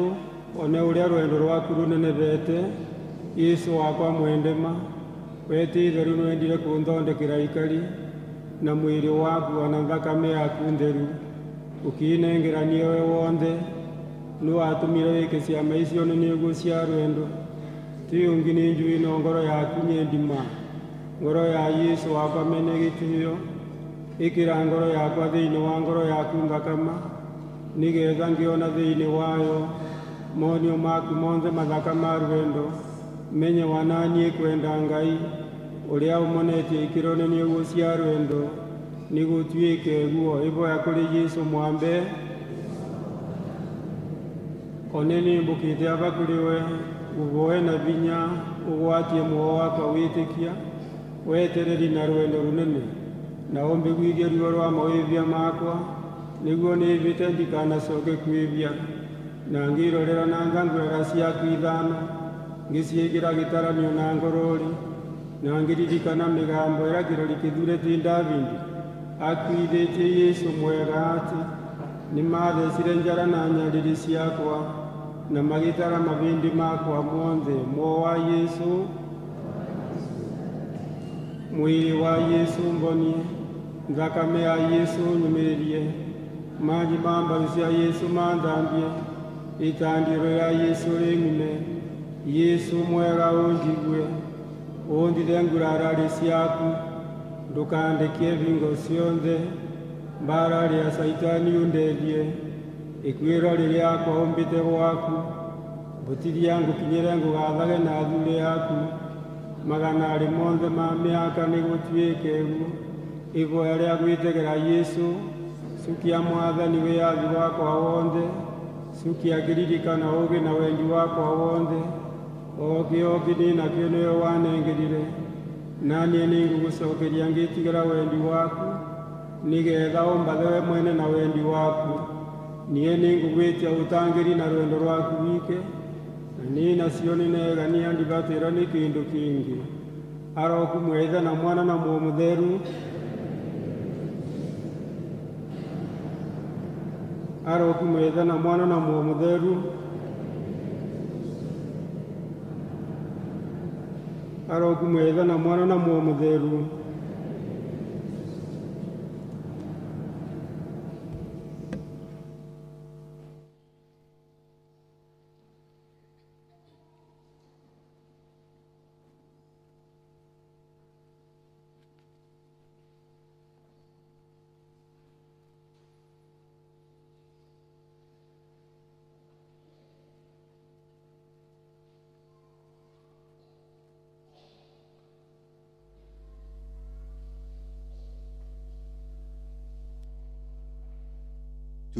one ũrĩa rwendo rwaku rũnenevete yesu wakwa mwendema weti itheru nwendire kũnthondekera ikari na mwiri waku ona thakame yaku ntheru. Ũkiinengerania we wonthe nĩ watũmire wĩke ciama icio nĩ nĩguo cia rwendo. Ti ũngĩ nĩ njui no ngoro yaku nyĩ ndima. Ngoro ya yesu wakwa mene gĩtĩo ngoro yakwa thĩinĩ wa ngoro yaku thakama nĩgetha ngĩona thĩinĩ wayo monio maku monthe mathaka ma rwendo menye wananiĩ kwenda ngai ũrĩa ũmonetie ikĩro nĩ nĩguo cia rwendo nĩgũtuĩke guo. Ivoya kũrĩ yesu mwambe. One nĩmbũkĩte ava kũrĩ we ũvoe na vinya ũgwatie muoyo wakwa wĩtĩkia. Wetereri na rwendo runene na mbĩguithie ruo rwa mawĩvia makwa niguo nä mbä te ndikanacoke kwĩbia na ngä irorera na nganguraga ciaku ithano ngä ciängä na ngorori na ngä ririkana mä gambo ä ti kä rori kä thure tä davidi akuithä yesu mwega atä njara na nyariri ciakwa na magitara tara mabä makwa monthe mo wa yesu. Mwĩrĩ wa yesu mbonie. Nthakame ya yesu nyumä malibambalizo ya yesu mandambye itandilo ya yesu limine yesu mwela undigwe undilengulala lisyaku ndukandikie vingo syonde mbala lya saitani yundelye ikwilo lilyakwa umbite lwaku mbuti lyangu kinyile ngugathage na athule yaku. Magana ali monthe ma myaka nigutwikewu ivoya lya gwitegera yesu cukia mwathani wĩyathi wakwa wonthe sukia kiririkana ugi na wendi wakwa wonthe o kĩo kĩnina kĩo niwe wanengerire nanie ningugucokeria ngĩtigĩra wendi waku nigetha umbathe we mwene na wendi waku. Niĩ nĩngũgwĩtia ũtangĩri na rwendo rwaku wike na niĩ nacio nĩnegania ndigatĩra nĩ kĩndũ kĩngĩ. Aroku mwethe na mwana na mũmũtheru aroki mwithe na mwana na muo mutheru. Aroki mwithe na mwana na muo mutheru.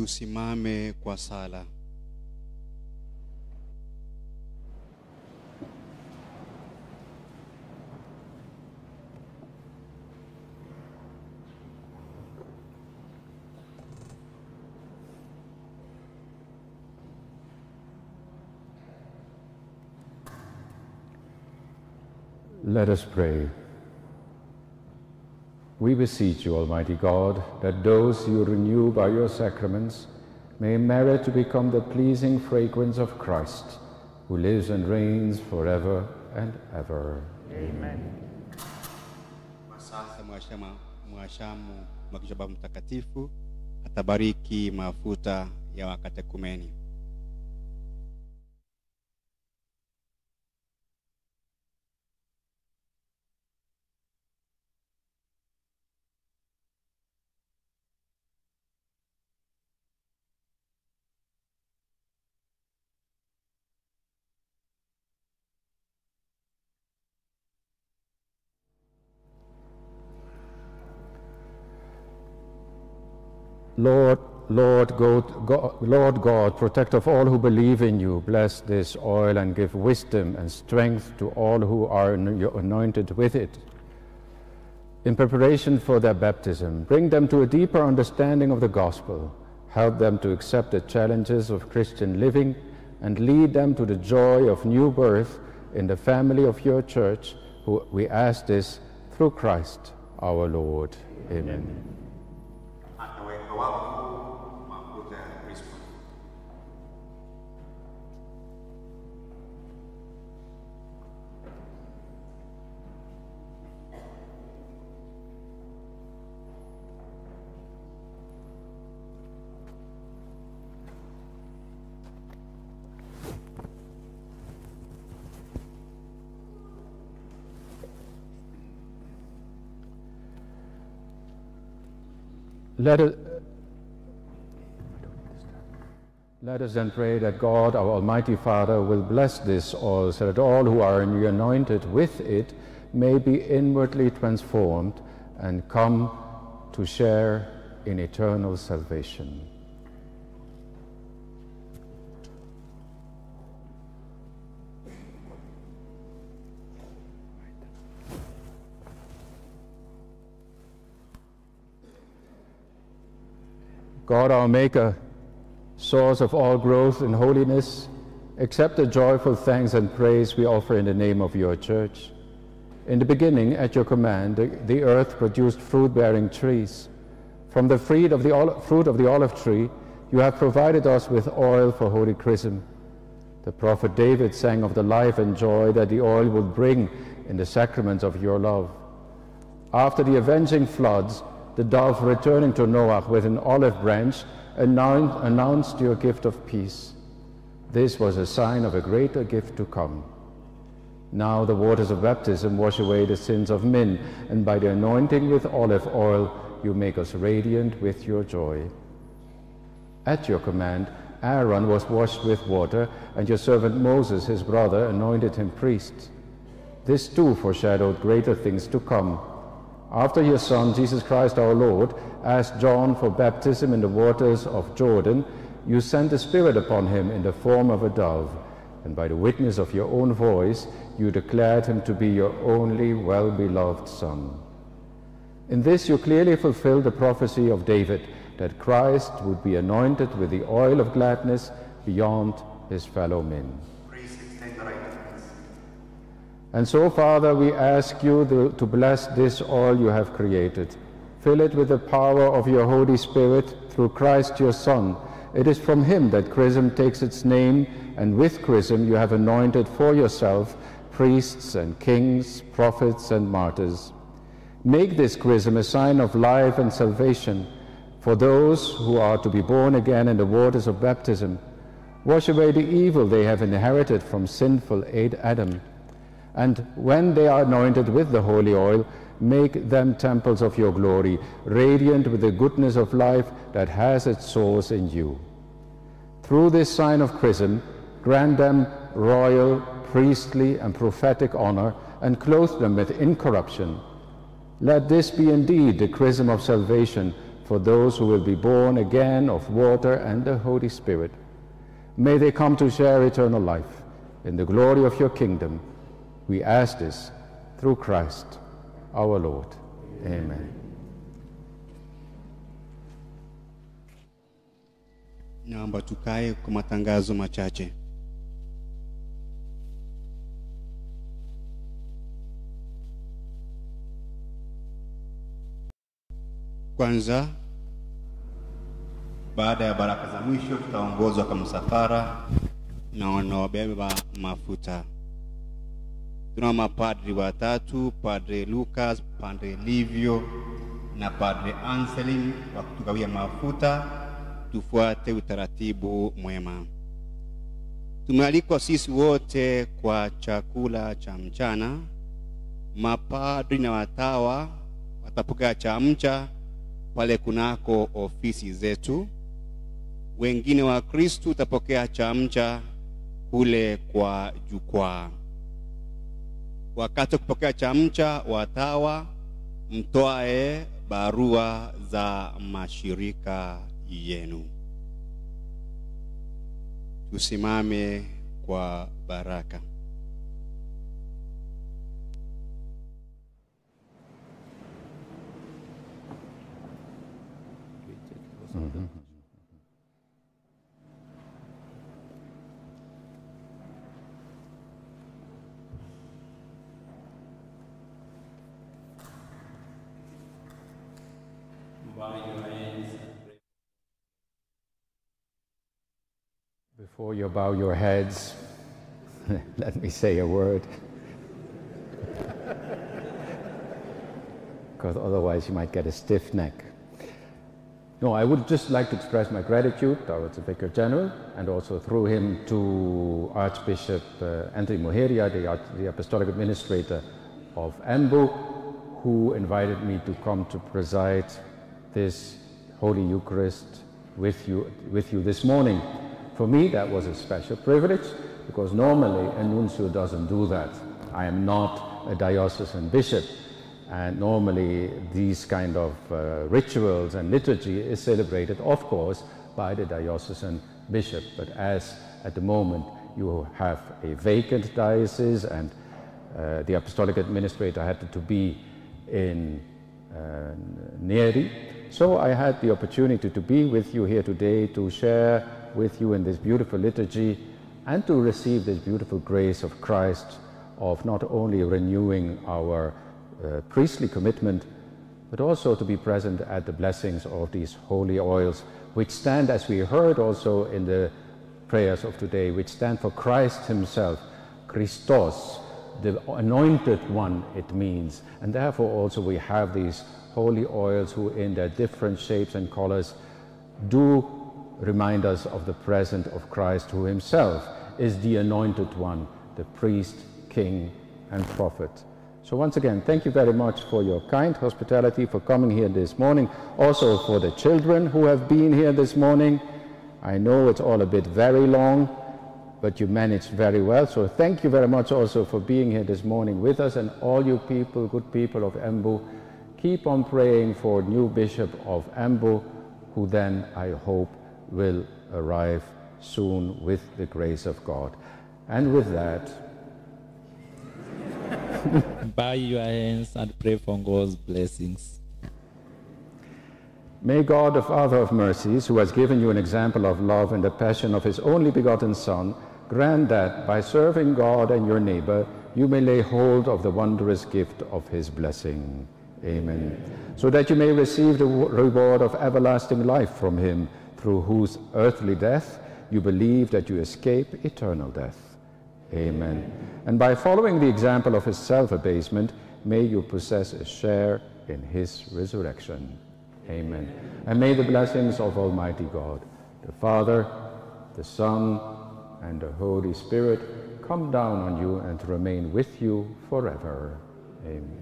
Tusimame kwa sala. Let us pray. We beseech you, Almighty God, that those you renew by your sacraments may merit to become the pleasing fragrance of Christ, who lives and reigns forever and ever. Amen. Sasa mwashamu mwakisha Baba Mtakatifu atabariki mafuta ya wakatekumeni. Lord, Lord God, Lord God, protect of all who believe in you, bless this oil and give wisdom and strength to all who are anointed with it. In preparation for their baptism, bring them to a deeper understanding of the gospel, help them to accept the challenges of Christian living, and lead them to the joy of new birth in the family of your church. We ask this through Christ our Lord. Amen. Ataweka mafuta ya. Let us, let us then pray that God, our Almighty Father, will bless this oil so that all who are anointed with it may be inwardly transformed and come to share in eternal salvation. God our Maker, source of all growth in holiness, accept the joyful thanks and praise we offer in the name of your church. In the beginning, at your command, the, earth produced fruit bearing trees. From the fruit of the olive tree, you have provided us with oil for holy chrism. The prophet David sang of the life and joy that the oil would bring in the sacraments of your love. After the avenging floods, the dove returning to Noah with an olive branch annou- announced your gift of peace. This was a sign of a greater gift to come. Now the waters of baptism wash away the sins of men, and by the anointing with olive oil, you make us radiant with your joy. At your command, Aaron was washed with water, and your servant Moses, his brother, anointed him priest. This too foreshadowed greater things to come. After your Son, Jesus Christ our Lord, asked John for baptism in the waters of Jordan, you sent the Spirit upon him in the form of a dove, and by the witness of your own voice, you declared him to be your only well beloved Son. In this you clearly fulfilled the prophecy of David that Christ would be anointed with the oil of gladness beyond his fellow men. And so, Father, we ask you to, bless this all you have created. Fill it with the power of your Holy Spirit through Christ your Son. It is from him that chrism takes its name, and with chrism you have anointed for yourself priests and kings, prophets and martyrs. Make this chrism a sign of life and salvation for those who are to be born again in the waters of baptism. Wash away the evil they have inherited from sinful Adam. And when they are anointed with the holy oil, make them temples of your glory, radiant with the goodness of life that has its source in you. Through this sign of chrism, grant them royal, priestly, and prophetic honor, and clothe them with incorruption. Let this be indeed the chrism of salvation for those who will be born again of water and the Holy Spirit. May they come to share eternal life in the glory of your kingdom. We ask this through Christ our Lord. Amen. Amen. Naomba tukae kwa matangazo machache. Kwanza, baada ya baraka za mwisho, tutaongozwa kwa msafara na wanaobeba mafuta. Tuna mapadri watatu, Padre Lucas, Padre Livio na Padre Anselin wa kutugawia mafuta. Tufuate utaratibu mwema. Tumealikwa sisi wote kwa chakula cha mchana. Mapadri na watawa watapokea chamcha pale kunako ofisi zetu. Wengine wa Kristu utapokea chamcha kule kwa jukwaa. Wakati wa kupokea chamcha, watawa mtoae barua za mashirika yenu. Tusimame kwa baraka. Before you bow your heads, *laughs* let me say a word. *laughs* Because otherwise you might get a stiff neck. No, I would just like to express my gratitude towards the Vicar General and also through him to Archbishop uh, Anthony Muheria, the, Arch- the Apostolic Administrator of Embu, who invited me to come to preside this Holy Eucharist with you, with you this morning. For me, that was a special privilege because normally a nuncio doesn't do that. I am not a diocesan bishop, and normally these kind of uh, rituals and liturgy is celebrated, of course, by the diocesan bishop. But as at the moment you have a vacant diocese and uh, the apostolic administrator had to be in uh, Nyeri, So I had the opportunity to be with you here today to share with you in this beautiful liturgy and to receive this beautiful grace of Christ of not only renewing our uh, priestly commitment, but also to be present at the blessings of these holy oils, which stand, as we heard also in the prayers of today, which stand for Christ Himself, Christos, the anointed one, it means. And therefore, also, we have these holy oils who, in their different shapes and colors, do remind us of the presence of Christ, who Himself is the anointed one, the priest, king, and prophet. So, once again, thank you very much for your kind hospitality, for coming here this morning. Also, for the children who have been here this morning. I know it's all a bit very long, but you managed very well. So, thank you very much also for being here this morning with us, and all you people, good people of Embu. Keep on praying for new bishop of Embu, who then, I hope, will arrive soon with the grace of God. And with that, *laughs* Bow your hands and pray for God's blessings. May God, the Father of mercies, who has given you an example of love and the passion of his only begotten Son, grant that by serving God and your neighbor, you may lay hold of the wondrous gift of his blessing. Amen. So that you may receive the reward of everlasting life from him, through whose earthly death you believe that you escape eternal death. Amen. And by following the example of his self abasement, may you possess a share in his resurrection. Amen. And may the blessings of Almighty God, the Father, the Son, and the Holy Spirit come down on you and remain with you forever. Amen.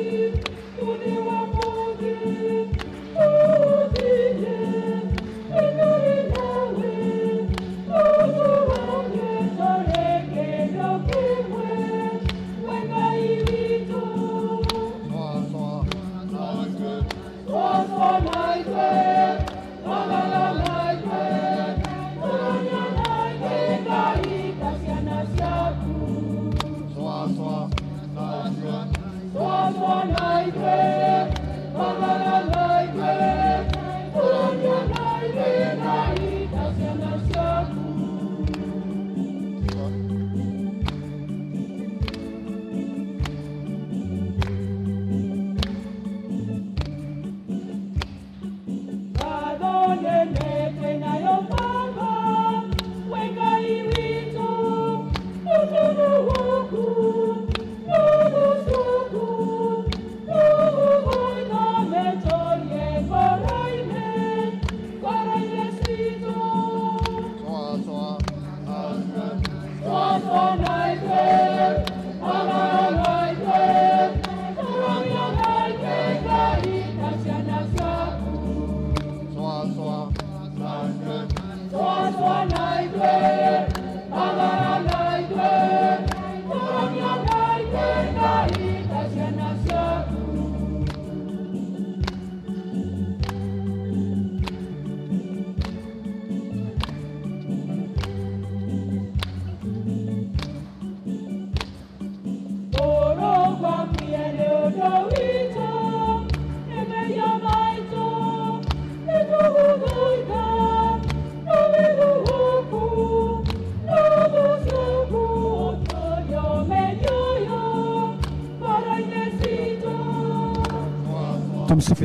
Tumsifu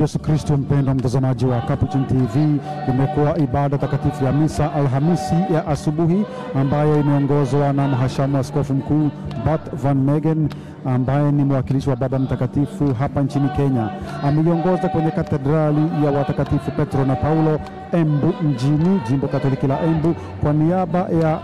Yesu Kristo. Mpendwa mtazamaji wa Capuchin TV, imekuwa ibada takatifu ya misa Alhamisi ya asubuhi ambayo imeongozwa na mhashamu askofu mkuu Bart Van Megen ambaye ni mwakilishi wa Baba Mtakatifu hapa nchini Kenya. Ameiongoza kwenye katedrali ya watakatifu Petro na Paulo Embu mjini, jimbo Katoliki la Embu, kwa niaba ya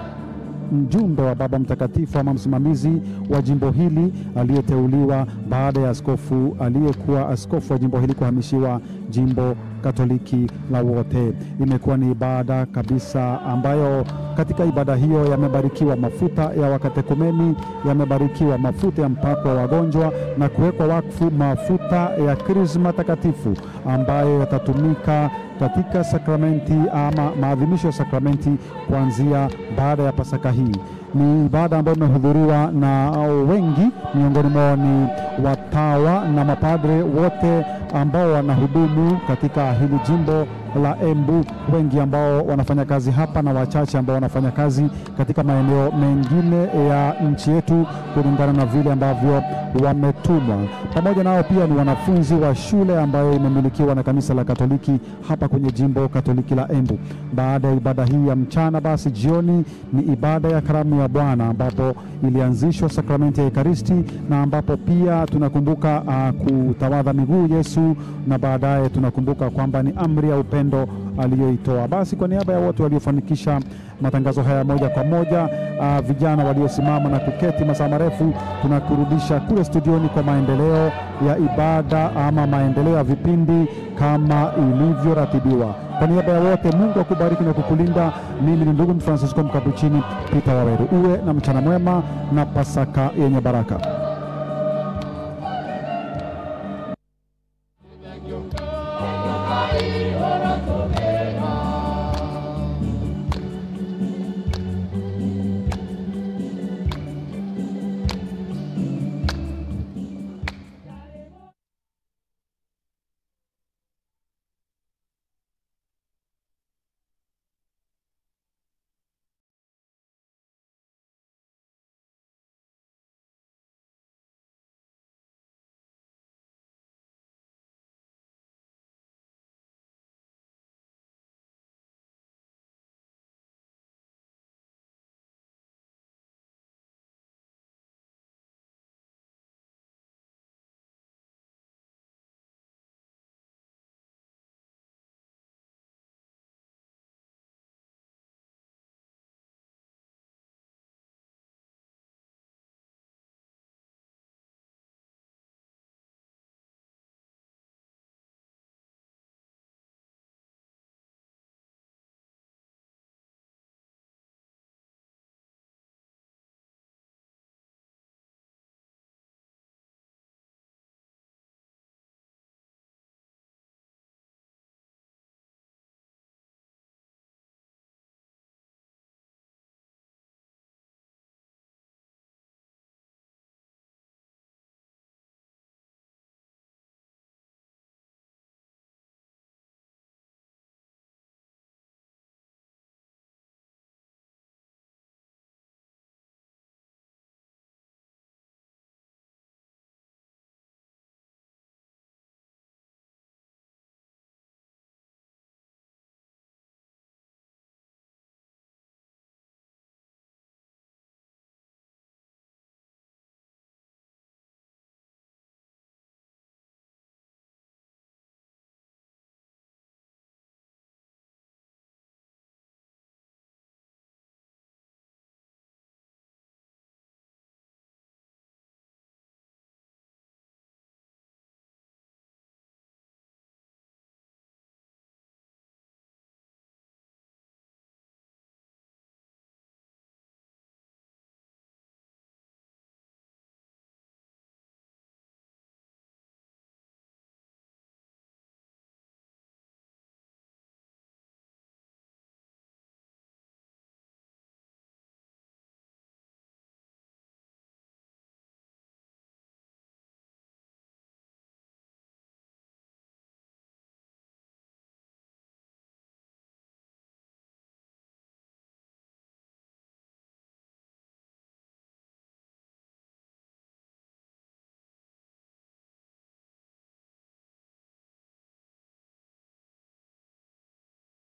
mjumbe wa Baba Mtakatifu ama msimamizi wa jimbo hili aliyeteuliwa baada ya askofu aliyekuwa askofu wa jimbo hili kuhamishiwa jimbo Katoliki la wote. Imekuwa ni ibada kabisa ambayo katika ibada hiyo yamebarikiwa mafuta ya wakatekumeni, yamebarikiwa mafuta ya mpako wa wagonjwa na kuwekwa wakfu mafuta ya krisma takatifu ambayo yatatumika katika sakramenti ama maadhimisho ya sakramenti kuanzia baada ya Pasaka hii. Ni ibada ambayo imehudhuriwa na wengi, miongoni mwao ni watawa na mapadre wote ambao wanahudumu katika hili jimbo la Embu, wengi ambao wanafanya kazi hapa na wachache ambao wanafanya kazi katika maeneo mengine ya nchi yetu kulingana na vile ambavyo wametumwa. Pamoja nao pia ni wanafunzi wa shule ambayo imemilikiwa na kanisa la Katoliki hapa kwenye jimbo Katoliki la Embu. Baada ya ibada hii ya mchana, basi jioni ni ibada ya karamu ya Bwana ambapo ilianzishwa sakramenti ya Ekaristi na ambapo pia tunakumbuka uh, kutawadha miguu Yesu na baadaye tunakumbuka kwamba ni amri ya upendo aliyoitoa. Basi kwa niaba ya wote waliofanikisha matangazo haya moja kwa moja, uh, vijana waliosimama na kuketi masaa marefu, tunakurudisha kule studioni kwa maendeleo ya ibada ama maendeleo ya vipindi kama ilivyoratibiwa. Kwa niaba ya wote, Mungu akubariki na kukulinda. Mimi ni ndugu Francisco Mkapuchini Peter Waweru. Uwe na mchana mwema na Pasaka yenye baraka.